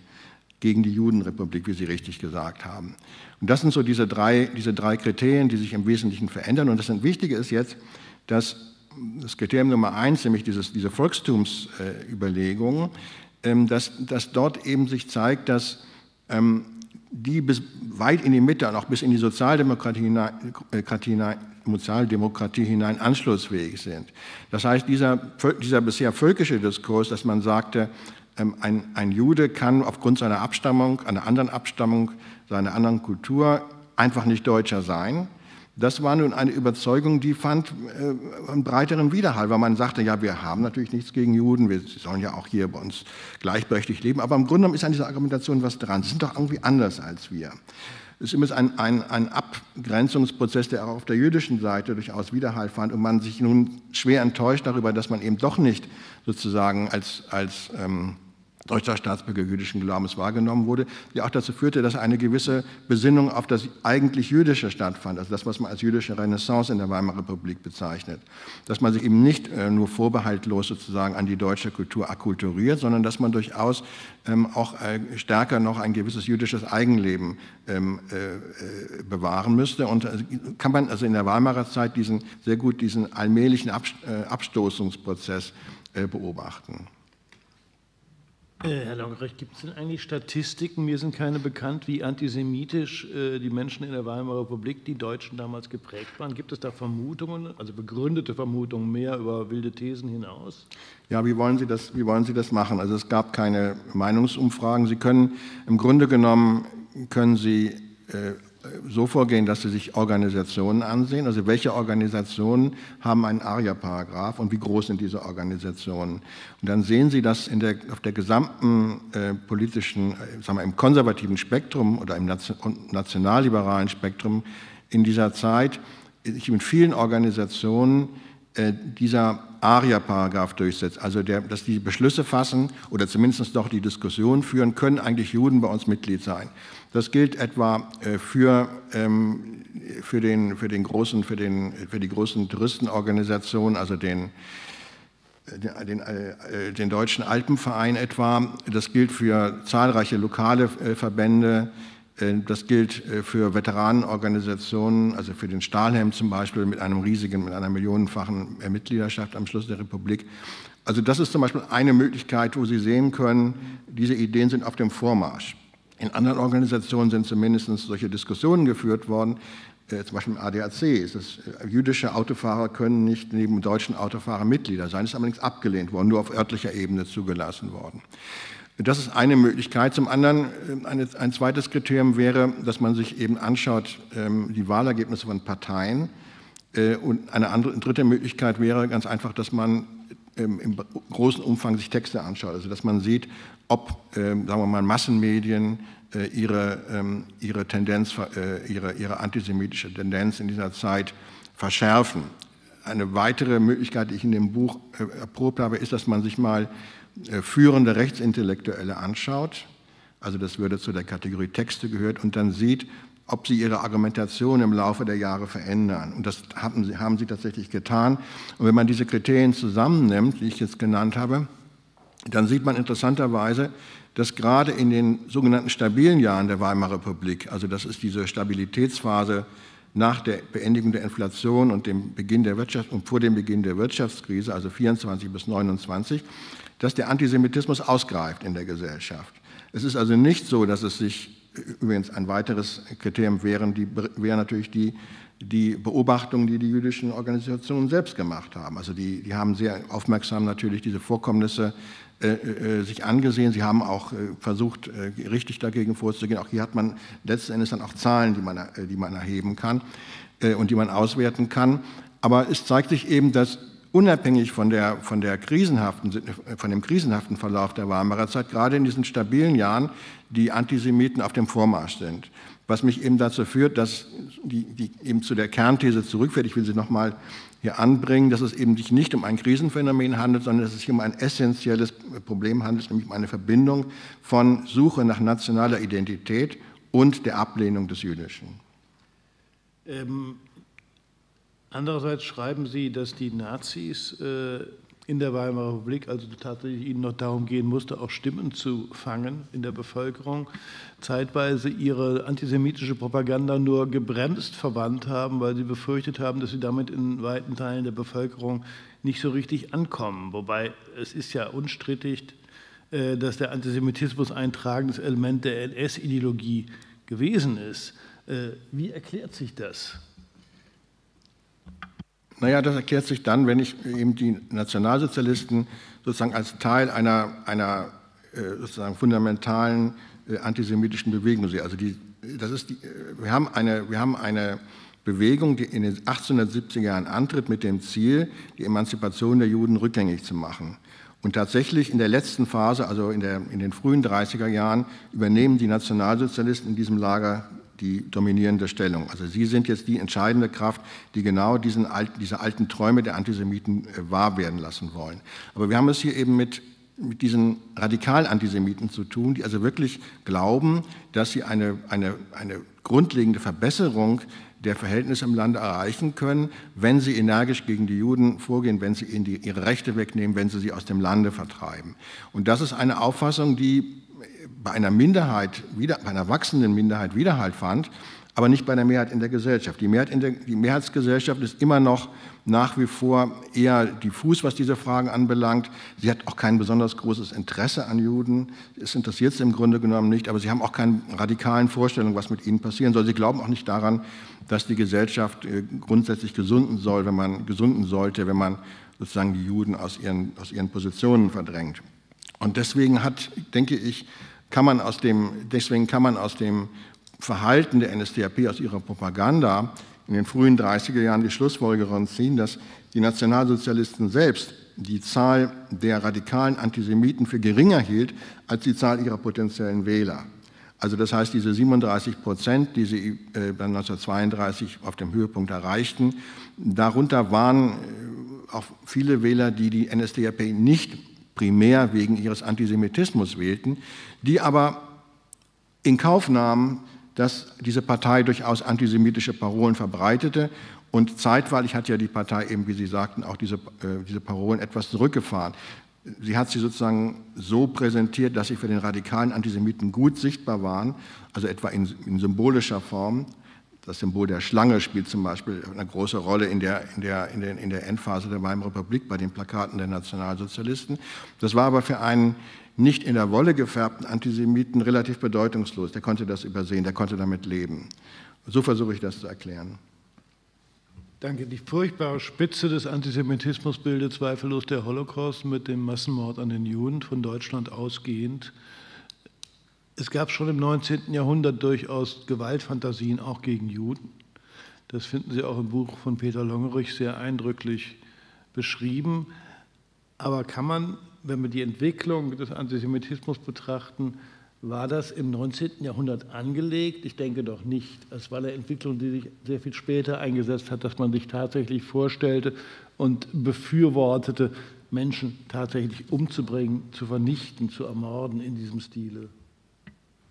gegen die Judenrepublik, wie Sie richtig gesagt haben. Und das sind so diese drei, diese drei Kriterien, die sich im Wesentlichen verändern. Und das Wichtige ist jetzt, dass das Kriterium Nummer eins, nämlich dieses, diese Volkstumsüberlegung, ähm, dass, dass dort eben sich zeigt, dass ähm, die bis weit in die Mitte und auch bis in die Sozialdemokratie hinein, äh, Sozialdemokratie hinein anschlussfähig sind. Das heißt, dieser, dieser bisher völkische Diskurs, dass man sagte, ähm, ein, ein Jude kann aufgrund seiner Abstammung, einer anderen Abstammung, seiner anderen Kultur einfach nicht Deutscher sein, das war nun eine Überzeugung, die fand äh, einen breiteren Widerhall, weil man sagte, ja, wir haben natürlich nichts gegen Juden, wir sollen ja auch hier bei uns gleichberechtigt leben, aber im Grunde genommen ist an dieser Argumentation was dran. Sie sind doch irgendwie anders als wir. Es ist immer ein, ein, ein Abgrenzungsprozess, der auch auf der jüdischen Seite durchaus Widerhall fand und man sich nun schwer enttäuscht darüber, dass man eben doch nicht sozusagen als, als ähm, deutscher Staatsbürger jüdischen Glaubens wahrgenommen wurde, die auch dazu führte, dass eine gewisse Besinnung auf das eigentlich Jüdische stattfand, also das, was man als jüdische Renaissance in der Weimarer Republik bezeichnet. Dass man sich eben nicht äh, nur vorbehaltlos sozusagen an die deutsche Kultur akkulturiert, sondern dass man durchaus ähm, auch äh, stärker noch ein gewisses jüdisches Eigenleben ähm, äh, bewahren müsste. Und kann man also in der Weimarer Zeit diesen, sehr gut diesen allmählichen äh, Abstoßungsprozess beobachten. Äh, Herr Longrecht, gibt es denn eigentlich Statistiken, mir sind keine bekannt, wie antisemitisch äh, die Menschen in der Weimarer Republik, die Deutschen damals geprägt waren? Gibt es da Vermutungen, also begründete Vermutungen mehr über wilde Thesen hinaus? Ja, wie wollen Sie das, wie wollen Sie das machen? Also es gab keine Meinungsumfragen. Sie können im Grunde genommen, können Sie äh, so vorgehen, dass Sie sich Organisationen ansehen. Also welche Organisationen haben einen ARIA-Paragraph und wie groß sind diese Organisationen? Und dann sehen Sie, dass in der, auf der gesamten äh, politischen, äh, sagen wir, im konservativen Spektrum oder im nationalliberalen Spektrum in dieser Zeit sich mit vielen Organisationen äh, dieser ARIA-Paragraph durchsetzt, also der, dass die Beschlüsse fassen oder zumindest doch die Diskussion führen, können eigentlich Juden bei uns Mitglied sein. Das gilt etwa äh, für, ähm, für, den, für, den großen, für, den, für die großen Touristenorganisationen, also den, äh, den, äh, den, Deutschen Alpenverein etwa. Das gilt für zahlreiche lokale Verbände. Das gilt für Veteranenorganisationen, also für den Stahlhelm zum Beispiel mit einem riesigen, mit einer millionenfachen Mitgliedschaft am Schluss der Republik. Also das ist zum Beispiel eine Möglichkeit, wo Sie sehen können, diese Ideen sind auf dem Vormarsch. In anderen Organisationen sind zumindest solche Diskussionen geführt worden, äh, zum Beispiel im ADAC ist es, äh, jüdische Autofahrer können nicht neben deutschen Autofahrern Mitglieder sein, ist allerdings abgelehnt worden, nur auf örtlicher Ebene zugelassen worden. Das ist eine Möglichkeit. Zum anderen, äh, eine, ein zweites Kriterium wäre, dass man sich eben anschaut, ähm, die Wahlergebnisse von Parteien. Äh, und eine andere, dritte Möglichkeit wäre ganz einfach, dass man ähm, im großen Umfang sich Texte anschaut, also dass man sieht, ob, ähm, sagen wir mal, Massenmedien äh, ihre, ähm, ihre Tendenz, äh, ihre, ihre antisemitische Tendenz in dieser Zeit verschärfen. Eine weitere Möglichkeit, die ich in dem Buch erprobt habe, ist, dass man sich mal führende Rechtsintellektuelle anschaut. Also das würde zu der Kategorie Texte gehört und dann sieht, ob sie ihre Argumentation im Laufe der Jahre verändern. Und das haben sie, haben sie tatsächlich getan. Und wenn man diese Kriterien zusammennimmt, die ich jetzt genannt habe, dann sieht man interessanterweise, dass gerade in den sogenannten stabilen Jahren der Weimarer Republik, also das ist diese Stabilitätsphase nach der Beendigung der Inflation und dem Beginn der Wirtschaft und vor dem Beginn der Wirtschaftskrise, also 24 bis 29, dass der Antisemitismus ausgreift in der Gesellschaft. Es ist also nicht so, dass es sich übrigens ein weiteres Kriterium wären, die wäre natürlich die die Beobachtungen, die die jüdischen Organisationen selbst gemacht haben. Also die, die haben sehr aufmerksam natürlich diese Vorkommnisse äh, äh, sich angesehen. Sie haben auch äh, versucht, richtig dagegen vorzugehen. Auch hier hat man letzten Endes dann auch Zahlen, die man, die man erheben kann und die man auswerten kann. Aber es zeigt sich eben, dass unabhängig von, der, von, der krisenhaften, von dem krisenhaften Verlauf der Weimarer Zeit, gerade in diesen stabilen Jahren, die Antisemiten auf dem Vormarsch sind. Was mich eben dazu führt, dass die, die eben zu der Kernthese zurückführt. Ich will sie nochmal hier anbringen, dass es eben sich nicht um ein Krisenphänomen handelt, sondern dass es sich um ein essentielles Problem handelt, nämlich um eine Verbindung von Suche nach nationaler Identität und der Ablehnung des Jüdischen. Ähm, andererseits schreiben Sie, dass die Nazis äh, in der Weimarer Republik, also tatsächlich ihnen noch darum gehen musste, auch Stimmen zu fangen in der Bevölkerung, zeitweise ihre antisemitische Propaganda nur gebremst verwandt haben, weil sie befürchtet haben, dass sie damit in weiten Teilen der Bevölkerung nicht so richtig ankommen. Wobei es ist ja unstrittig, äh, dass der Antisemitismus ein tragendes Element der NS-Ideologie gewesen ist. Äh, wie erklärt sich das? Naja, das erklärt sich dann, wenn ich eben die Nationalsozialisten sozusagen als Teil einer, einer äh, sozusagen fundamentalen äh, antisemitischen Bewegung sehe. Also die, das ist die, äh, wir, haben eine, wir haben eine Bewegung, die in den 1870er Jahren antritt mit dem Ziel, die Emanzipation der Juden rückgängig zu machen. Und tatsächlich in der letzten Phase, also in, der, in den frühen 30er Jahren, übernehmen die Nationalsozialisten in diesem Lager die dominierende Stellung. Also Sie sind jetzt die entscheidende Kraft, die genau diesen alten, diese alten Träume der Antisemiten äh, wahr werden lassen wollen. Aber wir haben es hier eben mit mit diesen radikalen Antisemiten zu tun, die also wirklich glauben, dass sie eine, eine, eine grundlegende Verbesserung der Verhältnisse im Lande erreichen können, wenn sie energisch gegen die Juden vorgehen, wenn sie ihnen die, ihre Rechte wegnehmen, wenn sie sie aus dem Lande vertreiben. Und das ist eine Auffassung, die bei einer Minderheit, wieder, bei einer wachsenden Minderheit Widerhalt fand, aber nicht bei der Mehrheit in der Gesellschaft. Die, Mehrheit der, die Mehrheitsgesellschaft ist immer noch nach wie vor eher diffus, was diese Fragen anbelangt. Sie hat auch kein besonders großes Interesse an Juden. Es interessiert sie im Grunde genommen nicht, aber sie haben auch keine radikalen Vorstellungen, was mit ihnen passieren soll. Sie glauben auch nicht daran, dass die Gesellschaft äh, grundsätzlich gesunden soll, wenn man gesunden sollte, wenn man sozusagen die Juden aus ihren, aus ihren Positionen verdrängt. Und deswegen hat, denke ich, kann man aus dem, deswegen kann man aus dem Verhalten der NSDAP, aus ihrer Propaganda in den frühen 30er Jahren die Schlussfolgerung ziehen, dass die Nationalsozialisten selbst die Zahl der radikalen Antisemiten für geringer hielt als die Zahl ihrer potenziellen Wähler. Also das heißt, diese 37 Prozent, die sie äh, 1932 auf dem Höhepunkt erreichten, darunter waren äh, auch viele Wähler, die die NSDAP nicht primär wegen ihres Antisemitismus wählten, die aber in Kauf nahmen, dass diese Partei durchaus antisemitische Parolen verbreitete. Und zeitweilig hat ja die Partei eben, wie Sie sagten, auch diese, äh, diese Parolen etwas zurückgefahren. Sie hat sie sozusagen so präsentiert, dass sie für den radikalen Antisemiten gut sichtbar waren, also etwa in, in symbolischer Form. Das Symbol der Schlange spielt zum Beispiel eine große Rolle in der, in, der, in, der, in der Endphase der Weimarer Republik bei den Plakaten der Nationalsozialisten. Das war aber für einen nicht in der Wolle gefärbten Antisemiten relativ bedeutungslos. Der konnte das übersehen, der konnte damit leben. So versuche ich das zu erklären. Danke. Die furchtbare Spitze des Antisemitismus bildet zweifellos der Holocaust mit dem Massenmord an den Juden von Deutschland ausgehend. Es gab schon im 19. Jahrhundert durchaus Gewaltfantasien auch gegen Juden. Das finden Sie auch im Buch von Peter Longerich sehr eindrücklich beschrieben. Aber kann man wenn wir die Entwicklung des Antisemitismus betrachten, war das im 19. Jahrhundert angelegt? Ich denke doch nicht. Es war eine Entwicklung, die sich sehr viel später eingesetzt hat, dass man sich tatsächlich vorstellte und befürwortete, Menschen tatsächlich umzubringen, zu vernichten, zu ermorden in diesem Stile.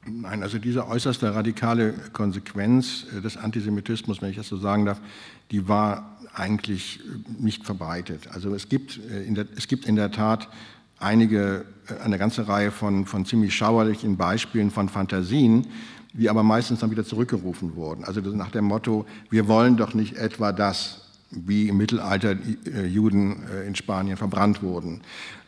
Nein, also diese äußerste radikale Konsequenz äh, des Antisemitismus, wenn ich das so sagen darf, die war eigentlich nicht verbreitet. Also es gibt, äh, in der, es gibt in der Tat einige, äh, eine ganze Reihe von, von ziemlich schauerlichen Beispielen von Fantasien, die aber meistens dann wieder zurückgerufen wurden. Also nach dem Motto, wir wollen doch nicht etwa das, wie im Mittelalter äh, Juden äh, in Spanien verbrannt wurden.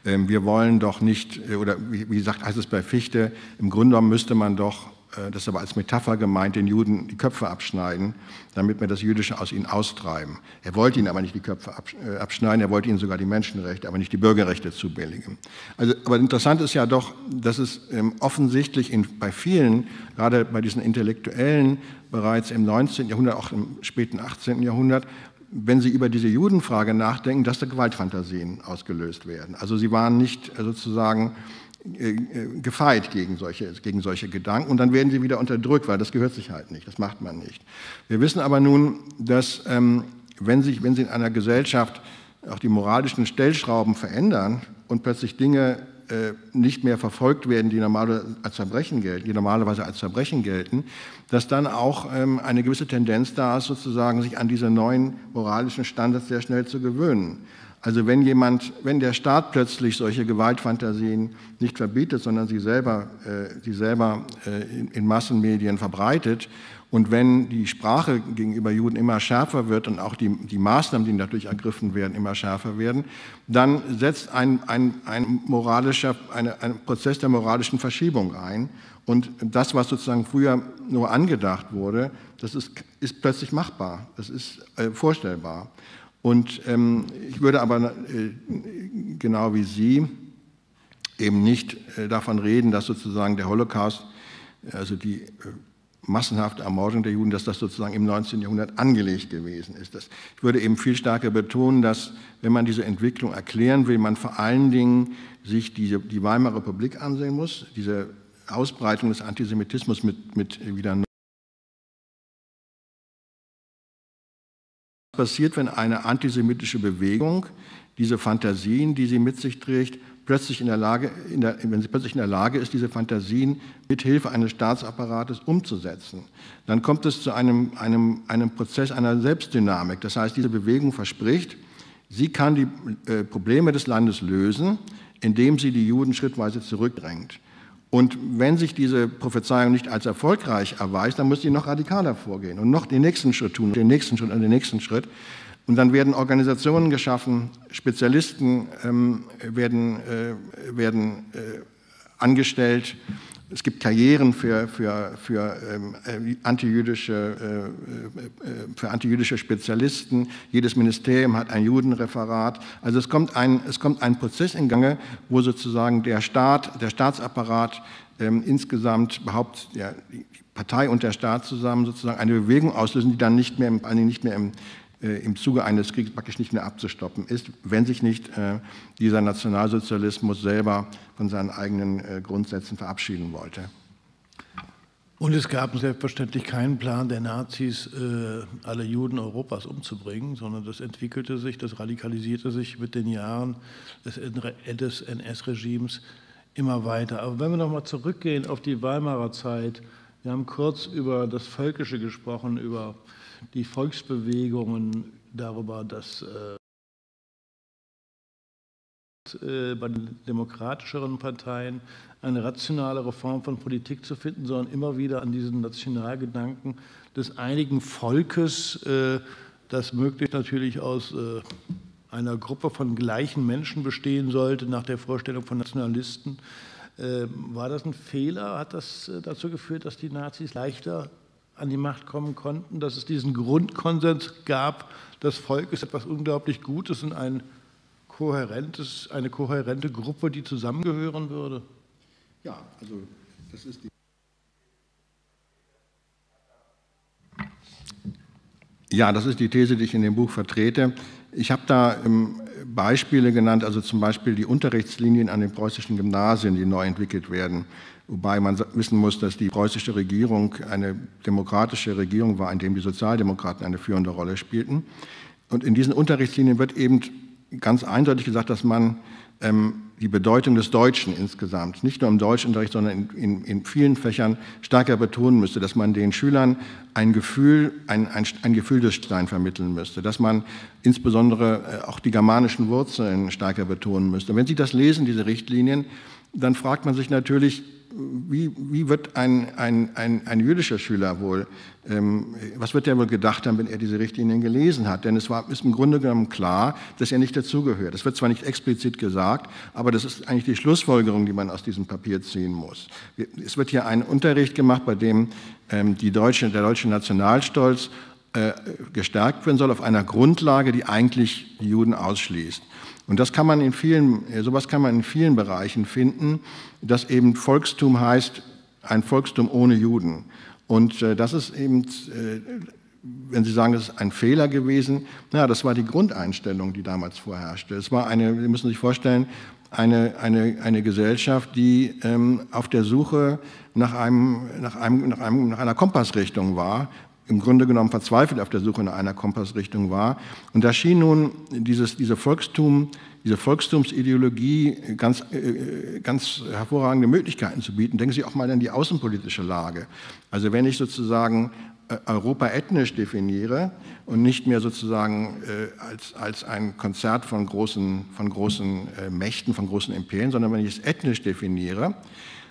Ähm, wir wollen doch nicht, oder wie gesagt, heißt es bei Fichte, im Grunde genommen müsste man doch das ist aber als Metapher gemeint, den Juden die Köpfe abschneiden, damit wir das Jüdische aus ihnen austreiben. Er wollte ihnen aber nicht die Köpfe äh, abschneiden, er wollte ihnen sogar die Menschenrechte, aber nicht die Bürgerrechte zubilligen. Also, aber interessant ist ja doch, dass es ähm, offensichtlich in, bei vielen, gerade bei diesen Intellektuellen, bereits im 19. Jahrhundert, auch im späten 18. Jahrhundert, wenn Sie über diese Judenfrage nachdenken, dass da Gewaltfantasien ausgelöst werden. Also sie waren nicht sozusagen äh, äh, gefeit gegen solche, gegen solche Gedanken und dann werden sie wieder unterdrückt, weil das gehört sich halt nicht, das macht man nicht. Wir wissen aber nun, dass ähm, wenn, sich, wenn sich in einer Gesellschaft auch die moralischen Stellschrauben verändern und plötzlich Dinge äh, nicht mehr verfolgt werden, die, normalerweise als Verbrechen gelten, die normalerweise als Verbrechen gelten, dass dann auch ähm, eine gewisse Tendenz da ist, sozusagen sich an diese neuen moralischen Standards sehr schnell zu gewöhnen. Also wenn jemand, wenn der Staat plötzlich solche Gewaltfantasien nicht verbietet, sondern sie selber, äh, sie selber äh, in, in, Massenmedien verbreitet und wenn die Sprache gegenüber Juden immer schärfer wird und auch die, die Maßnahmen, die dadurch ergriffen werden, immer schärfer werden, dann setzt ein, ein, ein moralischer, eine, ein Prozess der moralischen Verschiebung ein. Und das, was sozusagen früher nur angedacht wurde, das ist, ist plötzlich machbar, das ist äh, vorstellbar. Und ähm, ich würde aber äh, genau wie Sie eben nicht äh, davon reden, dass sozusagen der Holocaust, also die äh, massenhafte Ermordung der Juden, dass das sozusagen im 19. Jahrhundert angelegt gewesen ist. Das, ich würde eben viel stärker betonen, dass, wenn man diese Entwicklung erklären will, man vor allen Dingen sich diese, die Weimarer Republik ansehen muss, diese Ausbreitung des Antisemitismus mit, mit wieder passiert, wenn eine antisemitische Bewegung diese Fantasien, die sie mit sich trägt, plötzlich in der Lage, in der, wenn sie plötzlich in der Lage ist, diese Fantasien mit Hilfe eines Staatsapparates umzusetzen. Dann kommt es zu einem, einem, einem Prozess einer Selbstdynamik. Das heißt, diese Bewegung verspricht, sie kann die äh, Probleme des Landes lösen, indem sie die Juden schrittweise zurückdrängt. Und wenn sich diese Prophezeiung nicht als erfolgreich erweist, dann muss sie noch radikaler vorgehen und noch den nächsten Schritt tun, den nächsten Schritt und den nächsten Schritt. Und dann werden Organisationen geschaffen, Spezialisten ähm, werden, äh, werden äh, angestellt. Es gibt Karrieren für, für, für, ähm, äh, antijüdische, äh, äh, für antijüdische Spezialisten. Jedes Ministerium hat ein Judenreferat. Also es kommt ein, es kommt ein Prozess in Gange, wo sozusagen der Staat, der Staatsapparat ähm, insgesamt überhaupt ja, die Partei und der Staat zusammen sozusagen eine Bewegung auslösen, die dann nicht mehr, im, nicht mehr im, äh, im Zuge eines Krieges praktisch nicht mehr abzustoppen ist, wenn sich nicht äh, dieser Nationalsozialismus selber von seinen eigenen äh, Grundsätzen verabschieden wollte. Und es gab selbstverständlich keinen Plan der Nazis, alle Juden Europas umzubringen, sondern das entwickelte sich, das radikalisierte sich mit den Jahren des NS-Regimes immer weiter. Aber wenn wir nochmal zurückgehen auf die Weimarer Zeit, wir haben kurz über das Völkische gesprochen, über die Volksbewegungen darüber, dass äh, bei den demokratischeren Parteien eine rationalere Form von Politik zu finden, sondern immer wieder an diesen Nationalgedanken des einigen Volkes, äh, das möglichst natürlich aus äh, einer Gruppe von gleichen Menschen bestehen sollte, nach der Vorstellung von Nationalisten. War das ein Fehler? Hat das dazu geführt, dass die Nazis leichter an die Macht kommen konnten, dass es diesen Grundkonsens gab, das Volk ist etwas unglaublich Gutes und ein kohärentes, eine kohärente Gruppe, die zusammengehören würde? Ja, also das ist die. Ja, das ist die These, die ich in dem Buch vertrete. Ich habe da ähm, Beispiele genannt, also zum Beispiel die Unterrichtslinien an den preußischen Gymnasien, die neu entwickelt werden. Wobei man wissen muss, dass die preußische Regierung eine demokratische Regierung war, in der die Sozialdemokraten eine führende Rolle spielten. Und in diesen Unterrichtslinien wird eben ganz eindeutig gesagt, dass man ähm, die Bedeutung des Deutschen insgesamt, nicht nur im Deutschunterricht, sondern in, in, in, vielen Fächern stärker betonen müsste, dass man den Schülern ein Gefühl, ein, ein, ein Gefühl des Stein vermitteln müsste, dass man insbesondere äh, auch die germanischen Wurzeln stärker betonen müsste. Wenn Sie das lesen, diese Richtlinien, dann fragt man sich natürlich, wie, wie wird ein, ein, ein, ein, jüdischer Schüler wohl, ähm, was wird er wohl gedacht haben, wenn er diese Richtlinien gelesen hat? Denn es war, ist im Grunde genommen klar, dass er nicht dazugehört. Das wird zwar nicht explizit gesagt, aber das ist eigentlich die Schlussfolgerung, die man aus diesem Papier ziehen muss. Es wird hier ein Unterricht gemacht, bei dem ähm, deutsche, der deutsche Nationalstolz äh, gestärkt werden soll auf einer Grundlage, die eigentlich Juden ausschließt. Und das kann man in vielen, äh, sowas kann man in vielen Bereichen finden, dass eben Volkstum heißt, ein Volkstum ohne Juden. Und äh, das ist eben, äh, wenn Sie sagen, das ist ein Fehler gewesen, na, das war die Grundeinstellung, die damals vorherrschte. Es war eine, Sie müssen sich vorstellen, eine, eine, eine Gesellschaft, die ähm, auf der Suche nach, einem, nach, einem, nach, einem, nach einer Kompassrichtung war, im Grunde genommen verzweifelt auf der Suche nach einer Kompassrichtung war. Und da schien nun dieses, diese, Volkstum, diese Volkstumsideologie ganz, äh, ganz hervorragende Möglichkeiten zu bieten. Denken Sie auch mal an die außenpolitische Lage. Also wenn ich sozusagen äh, Europa ethnisch definiere und nicht mehr sozusagen äh, als, als ein Konzert von großen, von großen Mächten, von großen Imperien, sondern wenn ich es ethnisch definiere,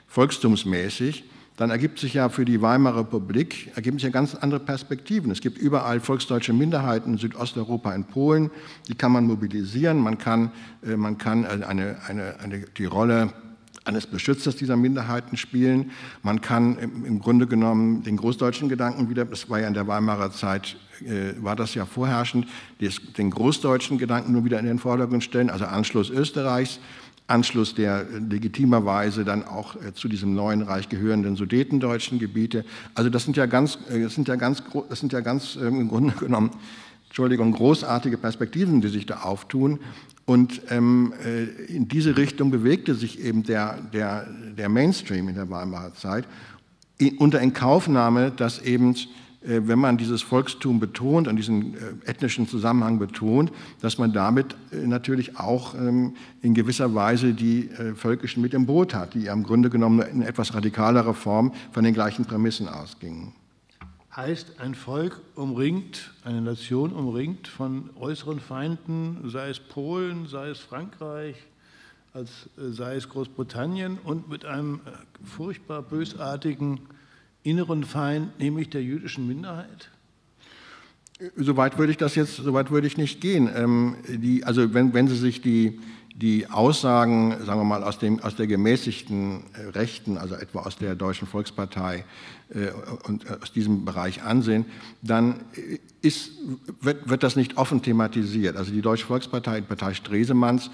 volkstumsmäßig, dann ergibt sich ja für die Weimarer Republik ergeben sich ja ganz andere Perspektiven. Es gibt überall volksdeutsche Minderheiten in Südosteuropa, in Polen, die kann man mobilisieren. Man kann, äh, man kann eine, eine, eine, die Rolle eines Beschützers dieser Minderheiten spielen. Man kann im Grunde genommen den großdeutschen Gedanken wieder, das war ja in der Weimarer Zeit, äh, war das ja vorherrschend, den großdeutschen Gedanken nur wieder in den Vordergrund stellen, also Anschluss Österreichs Anschluss der legitimerweise dann auch äh, zu diesem neuen Reich gehörenden sudetendeutschen Gebiete. Also das sind ja ganz, äh, das sind ja ganz, das sind ja ganz ähm, im Grunde genommen, Entschuldigung, großartige Perspektiven, die sich da auftun. Und ähm, äh, in diese Richtung bewegte sich eben der, der, der Mainstream in der Weimarer Zeit unter Inkaufnahme, dass eben wenn man dieses Volkstum betont und diesen äh, ethnischen Zusammenhang betont, dass man damit äh, natürlich auch ähm, in gewisser Weise die Völkischen mit im Boot hat, die im Grunde genommen in etwas radikalerer Form von den gleichen Prämissen ausgingen. Heißt, ein Volk umringt, eine Nation umringt von äußeren Feinden, sei es Polen, sei es Frankreich, als sei es Großbritannien und mit einem furchtbar bösartigen inneren Feind, nämlich der jüdischen Minderheit? Soweit würde ich das jetzt, soweit würde ich nicht gehen. Ähm, die, also wenn, wenn Sie sich die, die Aussagen, sagen wir mal, aus, dem, aus der gemäßigten äh, Rechten, also etwa aus der Deutschen Volkspartei äh, und äh, aus diesem Bereich ansehen, dann ist, wird, wird das nicht offen thematisiert. Also die Deutsche Volkspartei, die Partei Stresemanns,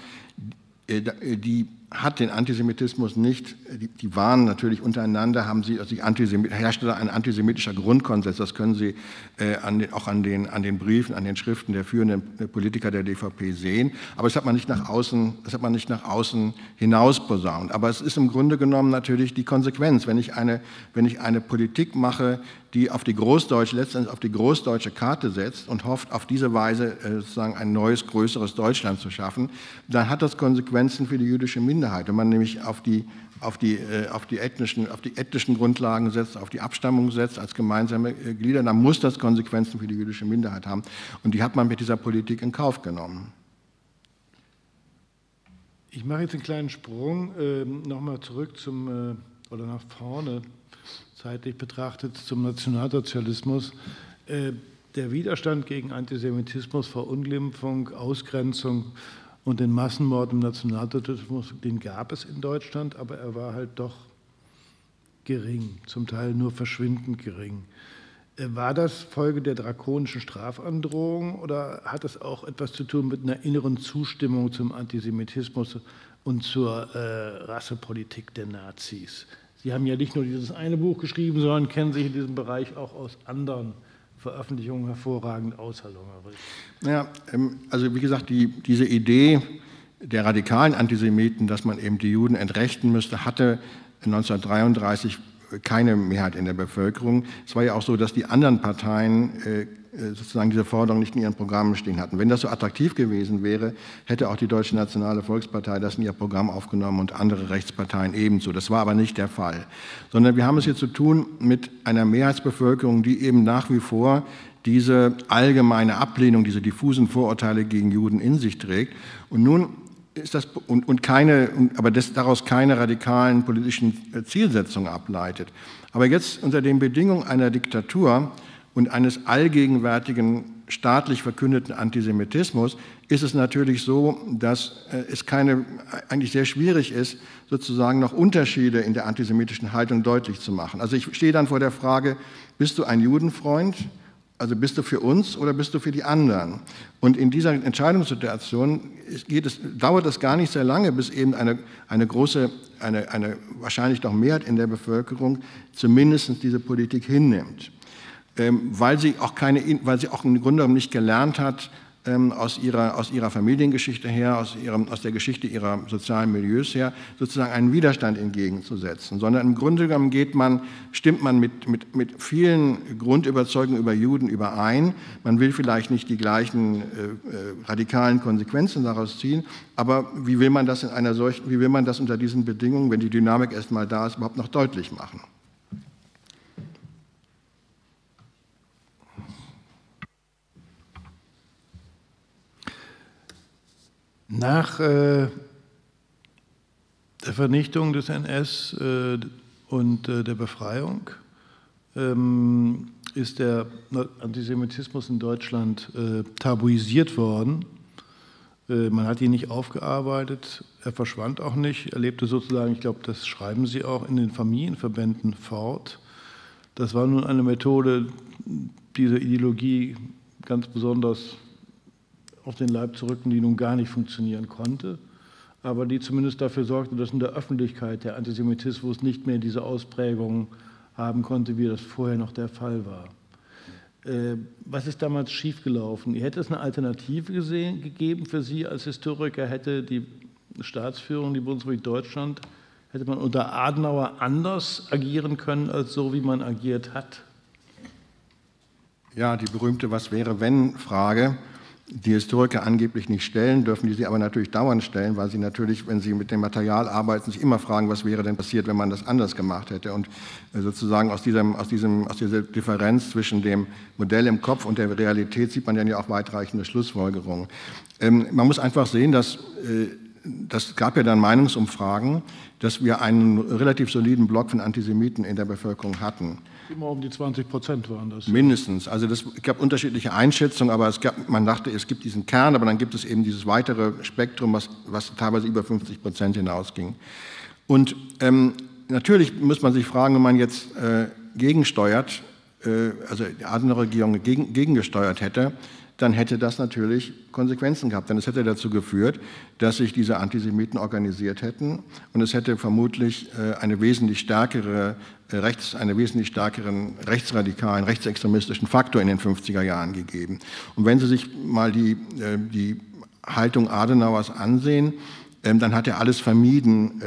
die hat den Antisemitismus nicht, die, die waren natürlich untereinander, haben sie, also herrschte ein antisemitischer Grundkonsens, das können Sie äh, an den, auch an den, an den Briefen, an den Schriften der führenden Politiker der DVP sehen, aber das hat man nicht nach außen, das hat man nicht nach außen hinaus posaunt. Aber es ist im Grunde genommen natürlich die Konsequenz, wenn ich eine, wenn ich eine Politik mache, die auf die Großdeutsche, letztendlich auf die großdeutsche Karte setzt und hofft, auf diese Weise äh, sozusagen ein neues, größeres Deutschland zu schaffen, dann hat das Konsequenzen für die jüdische Minderheit. Minderheit. Wenn man nämlich auf die, auf die, äh, auf die, ethnischen, auf die ethnischen Grundlagen setzt, auf die Abstammung setzt als gemeinsame äh, Glieder, dann muss das Konsequenzen für die jüdische Minderheit haben. Und die hat man mit dieser Politik in Kauf genommen. Ich mache jetzt einen kleinen Sprung äh, nochmal zurück zum, äh, oder nach vorne, zeitlich betrachtet, zum Nationalsozialismus. Äh, der Widerstand gegen Antisemitismus, Verunglimpfung, Ausgrenzung und den Massenmord im Nationalsozialismus, den gab es in Deutschland, aber er war halt doch gering, zum Teil nur verschwindend gering. Äh, war das Folge der drakonischen Strafandrohung oder hat es auch etwas zu tun mit einer inneren Zustimmung zum Antisemitismus und zur äh, Rassepolitik der Nazis? Sie haben ja nicht nur dieses eine Buch geschrieben, sondern kennen sich in diesem Bereich auch aus anderen Veröffentlichungen hervorragend aus, Herr Lungerich. Naja, ähm, also wie gesagt, die, diese Idee der radikalen Antisemiten, dass man eben die Juden entrechten müsste, hatte 1933 keine Mehrheit in der Bevölkerung. Es war ja auch so, dass die anderen Parteien äh, sozusagen diese Forderung nicht in ihren Programmen stehen hatten. Wenn das so attraktiv gewesen wäre, hätte auch die Deutsche Nationale Volkspartei das in ihr Programm aufgenommen und andere Rechtsparteien ebenso. Das war aber nicht der Fall, sondern wir haben es hier zu tun mit einer Mehrheitsbevölkerung, die eben nach wie vor diese allgemeine Ablehnung, diese diffusen Vorurteile gegen Juden in sich trägt. Und nun ist das und, und keine, aber das, daraus keine radikalen politischen äh, Zielsetzungen ableitet. Aber jetzt unter den Bedingungen einer Diktatur und eines allgegenwärtigen staatlich verkündeten Antisemitismus ist es natürlich so, dass äh, es keine, eigentlich sehr schwierig ist, sozusagen noch Unterschiede in der antisemitischen Haltung deutlich zu machen. Also ich stehe dann vor der Frage, bist du ein Judenfreund? Also bist du für uns oder bist du für die anderen? Und in dieser Entscheidungssituation es, dauert es gar nicht sehr lange, bis eben eine, eine große, eine, eine wahrscheinlich doch Mehrheit in der Bevölkerung zumindest diese Politik hinnimmt. Ähm, weil sie auch keine, weil sie auch im Grunde genommen nicht gelernt hat, ähm, aus ihrer, aus ihrer Familiengeschichte her, aus, ihrem, aus der Geschichte ihrer sozialen Milieus her, sozusagen einen Widerstand entgegenzusetzen, sondern im Grunde genommen geht man, stimmt man mit, mit, mit vielen Grundüberzeugungen über Juden überein. Man will vielleicht nicht die gleichen äh, äh, radikalen Konsequenzen daraus ziehen, aber wie will man das in einer solchen, wie will man das unter diesen Bedingungen, wenn die Dynamik erstmal da ist, überhaupt noch deutlich machen? Nach äh, der Vernichtung des NS äh, und äh, der Befreiung ähm, ist der Antisemitismus in Deutschland äh, tabuisiert worden. Äh, man hat ihn nicht aufgearbeitet, er verschwand auch nicht, er lebte sozusagen, ich glaube, das schreiben Sie auch, in den Familienverbänden fort. Das war nun eine Methode, diese Ideologie ganz besonders auf den Leib zu rücken, die nun gar nicht funktionieren konnte, aber die zumindest dafür sorgte, dass in der Öffentlichkeit der Antisemitismus nicht mehr diese Ausprägung haben konnte, wie das vorher noch der Fall war. Äh, was ist damals schiefgelaufen? Hätte es eine Alternative gesehen, gegeben für Sie als Historiker? Hätte die Staatsführung, die Bundesrepublik Deutschland, hätte man unter Adenauer anders agieren können, als so, wie man agiert hat? Ja, die berühmte Was wäre wenn Frage die Historiker angeblich nicht stellen, dürfen die sie aber natürlich dauernd stellen, weil sie natürlich, wenn sie mit dem Material arbeiten, sich immer fragen, was wäre denn passiert, wenn man das anders gemacht hätte. Und äh, sozusagen aus, diesem, aus, diesem, aus dieser Differenz zwischen dem Modell im Kopf und der Realität sieht man dann ja auch weitreichende Schlussfolgerungen. Ähm, man muss einfach sehen, dass äh, das gab ja dann Meinungsumfragen, dass wir einen relativ soliden Block von Antisemiten in der Bevölkerung hatten. Immer um die 20 Prozent waren das. Mindestens. Also es gab unterschiedliche Einschätzungen, aber es gab, man dachte, es gibt diesen Kern, aber dann gibt es eben dieses weitere Spektrum, was, was teilweise über 50 Prozent hinausging. Und ähm, natürlich muss man sich fragen, wenn man jetzt äh, gegensteuert, äh, also die Adenauer-Regierung gegen, gegengesteuert hätte, dann hätte das natürlich Konsequenzen gehabt. Denn es hätte dazu geführt, dass sich diese Antisemiten organisiert hätten und es hätte vermutlich äh, eine wesentlich stärkere äh, Rechts, einen wesentlich stärkeren rechtsradikalen, rechtsextremistischen Faktor in den 50er Jahren gegeben. Und wenn Sie sich mal die, äh, die Haltung Adenauers ansehen, ähm, dann hat er alles vermieden,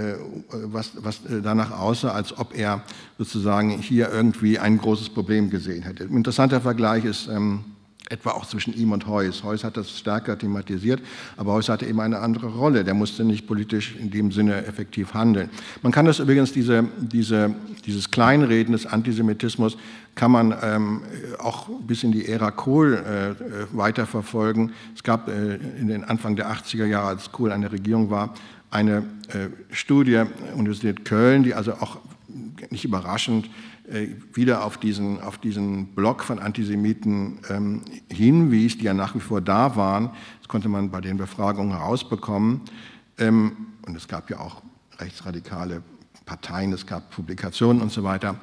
was, was danach aussah, als ob er sozusagen hier irgendwie ein großes Problem gesehen hätte. Ein interessanter Vergleich ist ähm, etwa auch zwischen ihm und Heuss. Heuss hat das stärker thematisiert, aber Heuss hatte eben eine andere Rolle. Der musste nicht politisch in dem Sinne effektiv handeln. Man kann das übrigens, diese, diese, dieses Kleinreden des Antisemitismus, kann man ähm, auch bis in die Ära Kohl äh, weiterverfolgen. Es gab äh, in den Anfang der 80er Jahre, als Kohl eine Regierung war, eine äh, Studie Universität Köln, die also auch nicht überraschend äh, wieder auf diesen, auf diesen Block von Antisemiten ähm, hinwies, die ja nach wie vor da waren. Das konnte man bei den Befragungen herausbekommen. Ähm, und es gab ja auch rechtsradikale Parteien, es gab Publikationen und so weiter.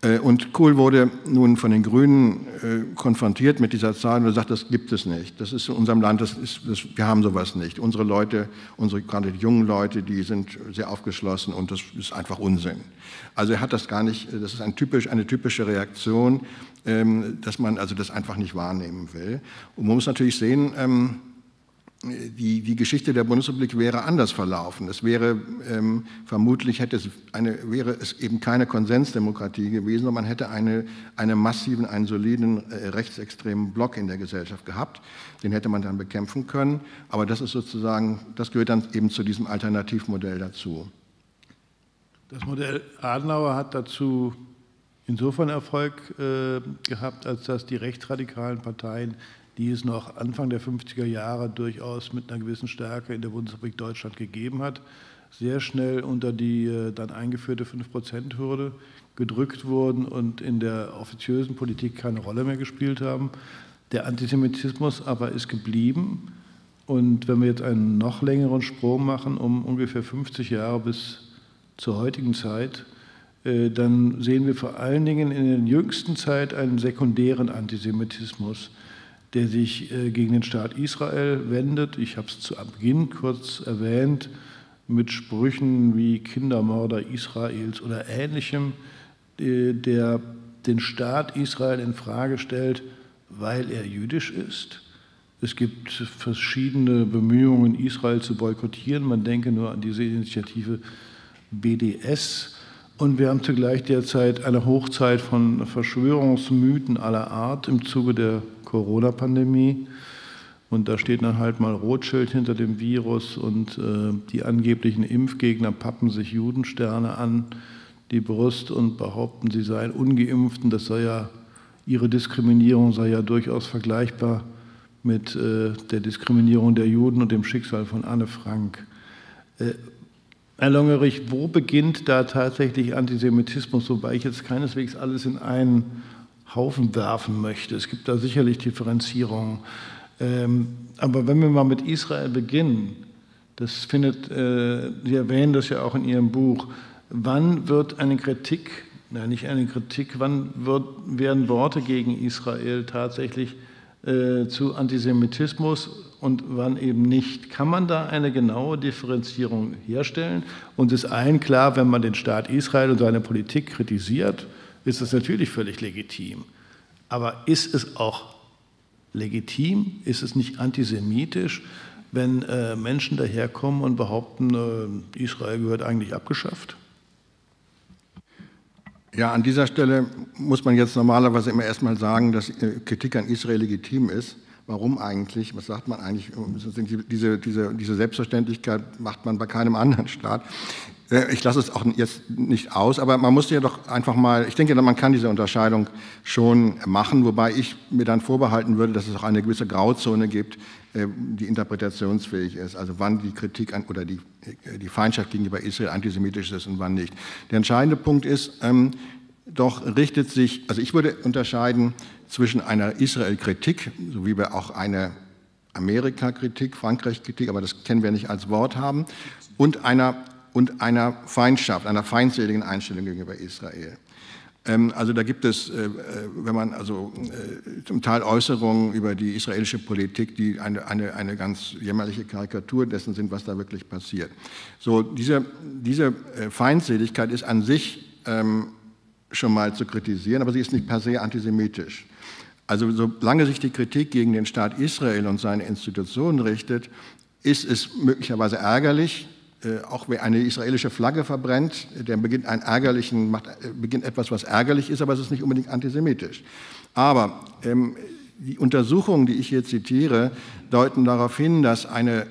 Äh, und Kohl wurde nun von den Grünen äh, konfrontiert mit dieser Zahl und sagt, das gibt es nicht. Das ist in unserem Land, das ist, das, wir haben sowas nicht. Unsere Leute, unsere gerade die jungen Leute, die sind sehr aufgeschlossen und das ist einfach Unsinn. Also er hat das gar nicht, das ist ein typisch, eine typische Reaktion, ähm, dass man also das einfach nicht wahrnehmen will. Und man muss natürlich sehen, ähm, die, die Geschichte der Bundesrepublik wäre anders verlaufen. Es wäre ähm, vermutlich hätte es eine, wäre es eben keine Konsensdemokratie gewesen, sondern man hätte eine, einen massiven, einen soliden äh, rechtsextremen Block in der Gesellschaft gehabt. Den hätte man dann bekämpfen können. Aber das ist sozusagen, das gehört dann eben zu diesem Alternativmodell dazu. Das Modell Adenauer hat dazu insofern Erfolg äh, gehabt, als dass die rechtsradikalen Parteien die es noch Anfang der 50er Jahre durchaus mit einer gewissen Stärke in der Bundesrepublik Deutschland gegeben hat, sehr schnell unter die äh, dann eingeführte 5-Prozent-Hürde gedrückt wurden und in der offiziösen Politik keine Rolle mehr gespielt haben. Der Antisemitismus aber ist geblieben. Und wenn wir jetzt einen noch längeren Sprung machen, um ungefähr 50 Jahre bis zur heutigen Zeit, äh, dann sehen wir vor allen Dingen in der jüngsten Zeit einen sekundären Antisemitismus der sich äh, gegen den Staat Israel wendet. Ich habe es zu Beginn kurz erwähnt, mit Sprüchen wie Kindermörder Israels oder ähnlichem, äh, der den Staat Israel in Frage stellt, weil er jüdisch ist. Es gibt verschiedene Bemühungen, Israel zu boykottieren. Man denke nur an diese Initiative BDS. Und wir haben zugleich derzeit eine Hochzeit von Verschwörungsmythen aller Art im Zuge der Corona-Pandemie. Und da steht dann halt mal Rotschild hinter dem Virus und äh, die angeblichen Impfgegner pappen sich Judensterne an die Brust und behaupten, sie seien ungeimpften. Das sei ja, ihre Diskriminierung sei ja durchaus vergleichbar mit äh, der Diskriminierung der Juden und dem Schicksal von Anne Frank. Äh, Herr Longerich, wo beginnt da tatsächlich Antisemitismus, wobei ich jetzt keineswegs alles in einen Haufen werfen möchte. Es gibt da sicherlich Differenzierungen. Ähm, aber wenn wir mal mit Israel beginnen, das findet, äh, Sie erwähnen das ja auch in Ihrem Buch, wann wird eine Kritik, nein, nicht eine Kritik, wann wird, werden Worte gegen Israel tatsächlich äh, zu Antisemitismus und wann eben nicht? Kann man da eine genaue Differenzierung herstellen? Und es ist allen klar, wenn man den Staat Israel und seine Politik kritisiert, ist das natürlich völlig legitim. Aber ist es auch legitim, ist es nicht antisemitisch, wenn äh, Menschen daherkommen und behaupten, äh, Israel gehört eigentlich abgeschafft? Ja, an dieser Stelle muss man jetzt normalerweise immer erstmal sagen, dass äh, Kritik an Israel legitim ist. Warum eigentlich? Was sagt man eigentlich? Diese, diese, diese Selbstverständlichkeit macht man bei keinem anderen Staat. Äh, ich lasse es auch jetzt nicht aus, aber man muss ja doch einfach mal, ich denke, man kann diese Unterscheidung schon machen, wobei ich mir dann vorbehalten würde, dass es auch eine gewisse Grauzone gibt, äh, die interpretationsfähig ist, also wann die Kritik an, oder die, äh, die Feindschaft gegenüber Israel antisemitisch ist und wann nicht. Der entscheidende Punkt ist, ähm, doch richtet sich, also ich würde unterscheiden zwischen einer Israel-Kritik, so wie wir auch eine Amerika-Kritik, Frankreich-Kritik, aber das kennen wir nicht als Wort haben, und einer und einer Feindschaft, einer feindseligen Einstellung gegenüber Israel. Ähm, also da gibt es, äh, äh, wenn man also äh, zum Teil Äußerungen über die israelische Politik, die eine, eine, eine ganz jämmerliche Karikatur dessen sind, was da wirklich passiert. So, diese, diese Feindseligkeit ist an sich ähm, schon mal zu kritisieren, aber sie ist nicht per se antisemitisch. Also solange sich die Kritik gegen den Staat Israel und seine Institutionen richtet, ist es möglicherweise ärgerlich, auch wer eine israelische Flagge verbrennt, der beginnt, einen ärgerlichen, macht, äh, beginnt etwas, was ärgerlich ist, aber es ist nicht unbedingt antisemitisch. Aber ähm, die Untersuchungen, die ich hier zitiere, deuten darauf hin, dass eine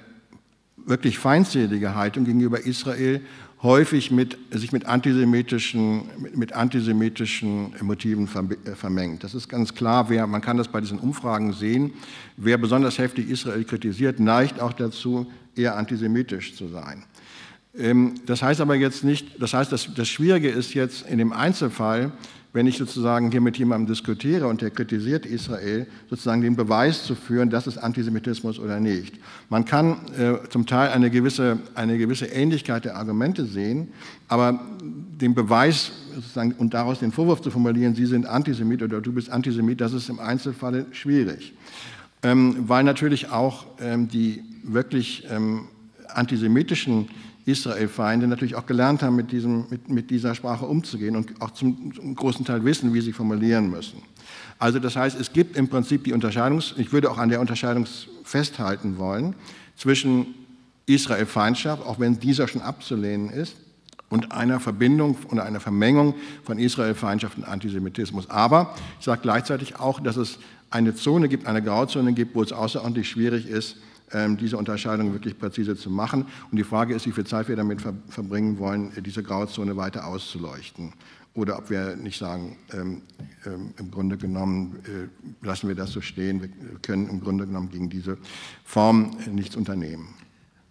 wirklich feindselige Haltung gegenüber Israel häufig mit, sich mit antisemitischen, mit antisemitischen Motiven äh, vermengt. Das ist ganz klar, wer, man kann das bei diesen Umfragen sehen, wer besonders heftig Israel kritisiert, neigt auch dazu, eher antisemitisch zu sein. Ähm, das heißt aber jetzt nicht, das heißt, das, das Schwierige ist jetzt in dem Einzelfall, wenn ich sozusagen hier mit jemandem diskutiere und der kritisiert Israel, sozusagen den Beweis zu führen, das ist Antisemitismus oder nicht. Man kann äh, zum Teil eine gewisse, eine gewisse Ähnlichkeit der Argumente sehen, aber den Beweis sozusagen und daraus den Vorwurf zu formulieren, Sie sind Antisemit oder du bist Antisemit, das ist im Einzelfall schwierig. Ähm, weil natürlich auch ähm, die wirklich ähm, antisemitischen Israel-Feinde natürlich auch gelernt haben, mit, diesem, mit, mit dieser Sprache umzugehen und auch zum, zum, großen Teil wissen, wie sie formulieren müssen. Also das heißt, es gibt im Prinzip die Unterscheidung, ich würde auch an der Unterscheidung festhalten wollen, zwischen Israel-Feindschaft, auch wenn dieser schon abzulehnen ist, und einer Verbindung und einer Vermengung von Israel-Feindschaft und Antisemitismus. Aber ich sage gleichzeitig auch, dass es eine Zone gibt, eine Grauzone gibt, wo es außerordentlich schwierig ist, diese Unterscheidung wirklich präzise zu machen. Und die Frage ist, wie viel Zeit wir damit verbringen wollen, diese Grauzone weiter auszuleuchten. Oder ob wir nicht sagen, ähm, ähm, im Grunde genommen äh, lassen wir das so stehen, wir können im Grunde genommen gegen diese Form äh, nichts unternehmen.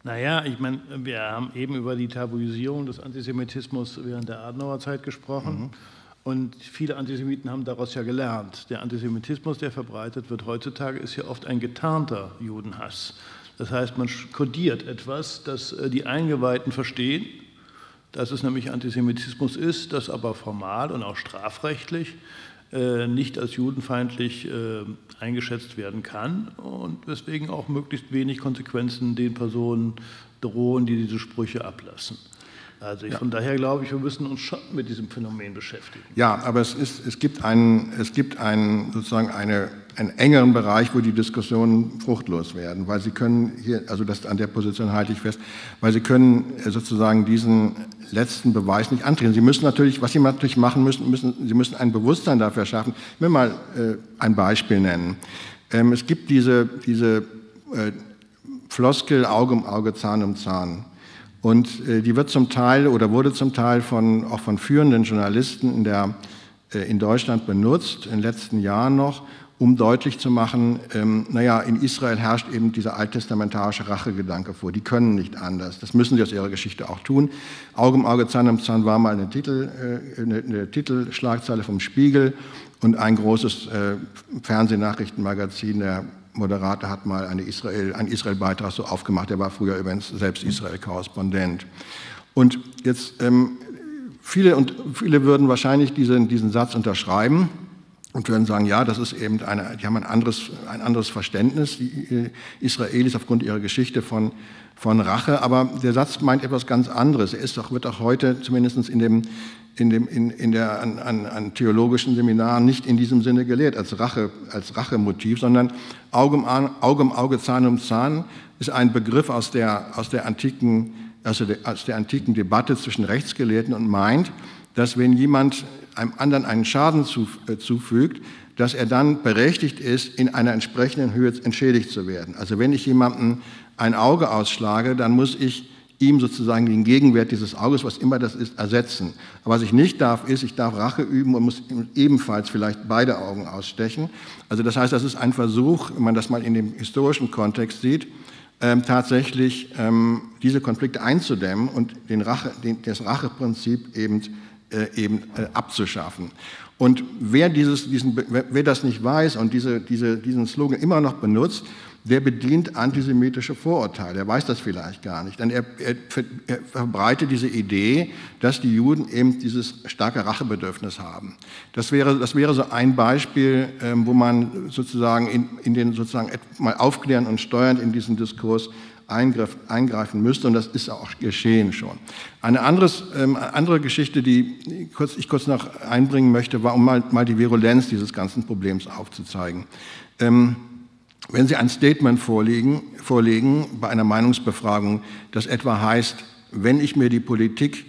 Naja, ich meine, wir haben eben über die Tabuisierung des Antisemitismus während der Adenauerzeit gesprochen. Mhm. Und viele Antisemiten haben daraus ja gelernt. Der Antisemitismus, der verbreitet wird heutzutage, ist ja oft ein getarnter Judenhass. Das heißt, man kodiert etwas, das äh, die Eingeweihten verstehen, dass es nämlich Antisemitismus ist, das aber formal und auch strafrechtlich äh, nicht als judenfeindlich äh, eingeschätzt werden kann und weswegen auch möglichst wenig Konsequenzen den Personen drohen, die diese Sprüche ablassen. Also ich, ja. von daher glaube ich, wir müssen uns schon mit diesem Phänomen beschäftigen. Ja, aber es, ist, es gibt, einen, es gibt einen, sozusagen eine, einen engeren Bereich, wo die Diskussionen fruchtlos werden, weil sie können hier, also das, an der Position halte ich fest, weil sie können sozusagen diesen letzten Beweis nicht antreten. Sie müssen natürlich, was sie natürlich machen müssen, müssen sie müssen ein Bewusstsein dafür schaffen. Ich will mal äh, ein Beispiel nennen. Ähm, es gibt diese, diese äh, Floskel Auge um Auge, Zahn um Zahn. Und äh, die wird zum Teil oder wurde zum Teil von, auch von führenden Journalisten in, der, äh, in Deutschland benutzt, in den letzten Jahren noch, um deutlich zu machen, ähm, naja, in Israel herrscht eben dieser alttestamentarische Rachegedanke vor. Die können nicht anders. Das müssen sie aus ihrer Geschichte auch tun. Auge um Auge, Zahn um Zahn war mal eine, Titel, äh, eine, eine Titelschlagzeile vom Spiegel und ein großes äh, Fernsehnachrichtenmagazin, der Moderator hat mal eine Israel, einen Israel-Beitrag so aufgemacht, der war früher übrigens selbst Israel-Korrespondent. Und jetzt, ähm, viele, und viele würden wahrscheinlich diesen, diesen Satz unterschreiben und würden sagen, ja, das ist eben eine, die haben ein anderes, ein anderes Verständnis, die Israelis aufgrund ihrer Geschichte von, von Rache, aber der Satz meint etwas ganz anderes. Er ist auch, wird auch heute zumindest in dem in, dem, in, in der, an, an, an, theologischen Seminaren nicht in diesem Sinne gelehrt, als, Rache, als Rachemotiv, sondern Auge um Auge, um Auge Zahn um Zahn ist ein Begriff aus der, aus der, antiken, aus der, aus der antiken Debatte zwischen Rechtsgelehrten und meint, dass wenn jemand einem anderen einen Schaden äh, zufügt, dass er dann berechtigt ist, in einer entsprechenden Höhe entschädigt zu werden. Also wenn ich jemandem ein Auge ausschlage, dann muss ich ihm sozusagen den Gegenwert dieses Auges, was immer das ist, ersetzen. Aber was ich nicht darf, ist, ich darf Rache üben und muss ebenfalls vielleicht beide Augen ausstechen. Also das heißt, das ist ein Versuch, wenn man das mal in dem historischen Kontext sieht, ähm, tatsächlich ähm, diese Konflikte einzudämmen und den Rache, den, das Racheprinzip eben, äh, eben äh, abzuschaffen. Und wer, dieses, diesen, wer das nicht weiß und diese, diese, diesen Slogan immer noch benutzt, der bedient antisemitische Vorurteile. Er weiß das vielleicht gar nicht. Denn er, er, er, verbreitet diese Idee, dass die Juden eben dieses starke Rachebedürfnis haben. Das wäre, das wäre so ein Beispiel, ähm, wo man sozusagen in, in den sozusagen mal aufklären und steuernd in diesen Diskurs eingriff, eingreifen müsste. Und das ist auch geschehen schon. Eine anderes, ähm, andere Geschichte, die kurz, ich kurz noch einbringen möchte, war, um mal, mal die Virulenz dieses ganzen Problems aufzuzeigen. Ähm, wenn Sie ein Statement vorlegen, vorlegen bei einer Meinungsbefragung, das etwa heißt, wenn ich mir die Politik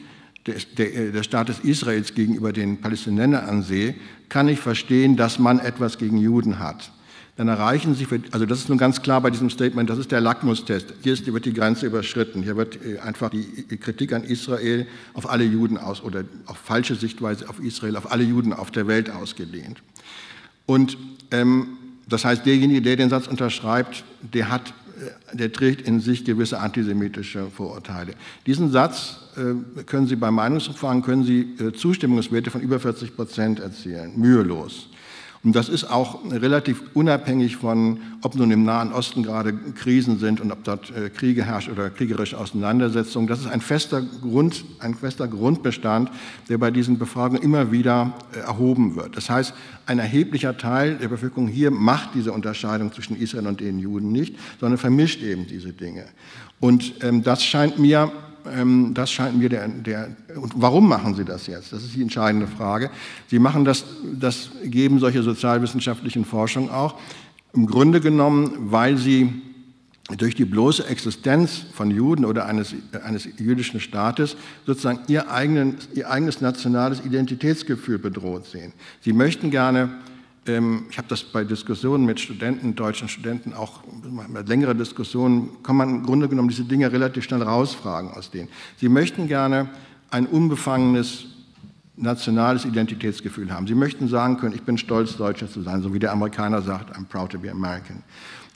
des, der, des Staates Israels gegenüber den Palästinensern ansehe, kann ich verstehen, dass man etwas gegen Juden hat. Dann erreichen Sie, für, also das ist nun ganz klar bei diesem Statement, das ist der Lackmustest. Hier ist, wird die Grenze überschritten. Hier wird äh, einfach die Kritik an Israel auf alle Juden aus oder auf falsche Sichtweise auf Israel, auf alle Juden auf der Welt ausgedehnt. Und ähm, das heißt, derjenige, der den Satz unterschreibt, der, hat, äh, der trägt in sich gewisse antisemitische Vorurteile. Diesen Satz äh, können Sie bei Meinungsumfragen können Sie äh, Zustimmungswerte von über 40 Prozent erzielen, mühelos. Und das ist auch relativ unabhängig von, ob nun im Nahen Osten gerade Krisen sind und ob dort äh, Kriege herrschen oder kriegerische Auseinandersetzungen. Das ist ein fester, Grund, ein fester Grundbestand, der bei diesen Befragungen immer wieder äh, erhoben wird. Das heißt, ein erheblicher Teil der Bevölkerung hier macht diese Unterscheidung zwischen Israel und den Juden nicht, sondern vermischt eben diese Dinge. Und ähm, das scheint mir das scheint mir der, der, und warum machen Sie das jetzt? Das ist die entscheidende Frage. Sie machen das, das geben solche sozialwissenschaftlichen Forschungen auch, im Grunde genommen, weil sie durch die bloße Existenz von Juden oder eines, eines jüdischen Staates sozusagen ihr, eigenen, ihr eigenes nationales Identitätsgefühl bedroht sehen. Sie möchten gerne ähm, ich habe das bei Diskussionen mit Studenten, deutschen Studenten, auch längere Diskussionen, kann man im Grunde genommen diese Dinge relativ schnell rausfragen aus denen. Sie möchten gerne ein unbefangenes nationales Identitätsgefühl haben. Sie möchten sagen können, ich bin stolz, Deutscher zu sein, so wie der Amerikaner sagt, I'm proud to be American.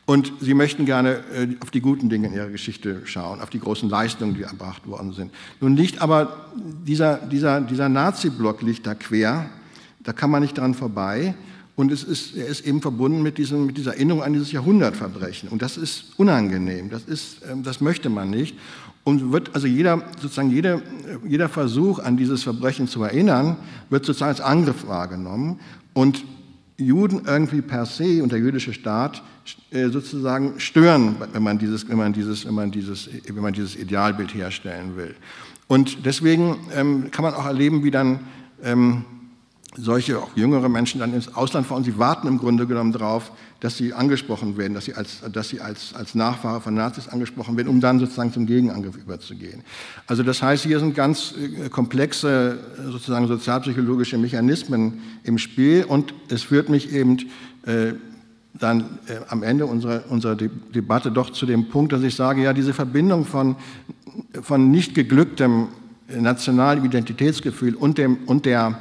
Und sie möchten gerne äh, auf die guten Dinge in ihrer Geschichte schauen, auf die großen Leistungen, die erbracht worden sind. Nun liegt aber dieser, dieser, dieser Nazi-Block liegt da quer, da kann man nicht dran vorbei. Und es ist, er ist eben verbunden mit, diesem, mit dieser Erinnerung an dieses Jahrhundertverbrechen. Und das ist unangenehm, das, ist, ähm, das möchte man nicht. Und wird also jeder, sozusagen jeder, jeder Versuch, an dieses Verbrechen zu erinnern, wird sozusagen als Angriff wahrgenommen. Und Juden irgendwie per se und der jüdische Staat äh, sozusagen stören, wenn man dieses, wenn man dieses, wenn man dieses, wenn man dieses Idealbild herstellen will. Und deswegen ähm, kann man auch erleben, wie dann ähm, solche auch jüngere Menschen dann ins Ausland fahren. Sie warten im Grunde genommen darauf, dass sie angesprochen werden, dass sie, als, dass sie als, als Nachfahre von Nazis angesprochen werden, um dann sozusagen zum Gegenangriff überzugehen. Also das heißt, hier sind ganz äh, komplexe sozusagen sozialpsychologische Mechanismen im Spiel und es führt mich eben äh, dann äh, am Ende unserer, unserer De Debatte doch zu dem Punkt, dass ich sage, ja, diese Verbindung von, von nicht geglücktem nationalen Identitätsgefühl und, dem, und der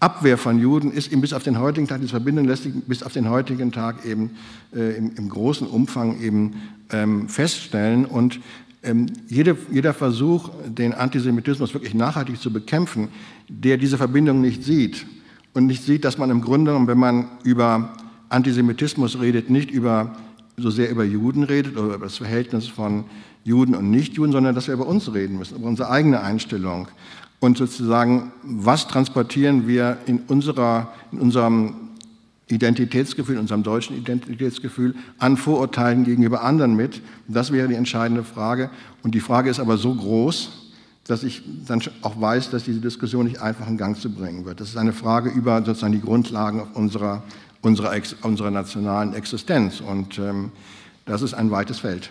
Abwehr von Juden ist eben bis auf den heutigen Tag, diese Verbindung lässt sich bis auf den heutigen Tag eben äh, im, im, großen Umfang eben ähm, feststellen. Und ähm, jede, jeder Versuch, den Antisemitismus wirklich nachhaltig zu bekämpfen, der diese Verbindung nicht sieht und nicht sieht, dass man im Grunde genommen, wenn man über Antisemitismus redet, nicht über, so sehr über Juden redet oder über das Verhältnis von Juden und Nichtjuden, sondern dass wir über uns reden müssen, über unsere eigene Einstellung und sozusagen, was transportieren wir in, unserer, in unserem Identitätsgefühl, in unserem deutschen Identitätsgefühl an Vorurteilen gegenüber anderen mit? Das wäre die entscheidende Frage. Und die Frage ist aber so groß, dass ich dann auch weiß, dass diese Diskussion nicht einfach in Gang zu bringen wird. Das ist eine Frage über sozusagen die Grundlagen unserer, unserer, unserer nationalen Existenz. Und ähm, das ist ein weites Feld.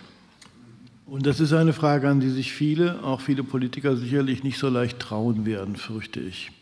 Und das ist eine Frage, an die sich viele, auch viele Politiker sicherlich nicht so leicht trauen werden, fürchte ich.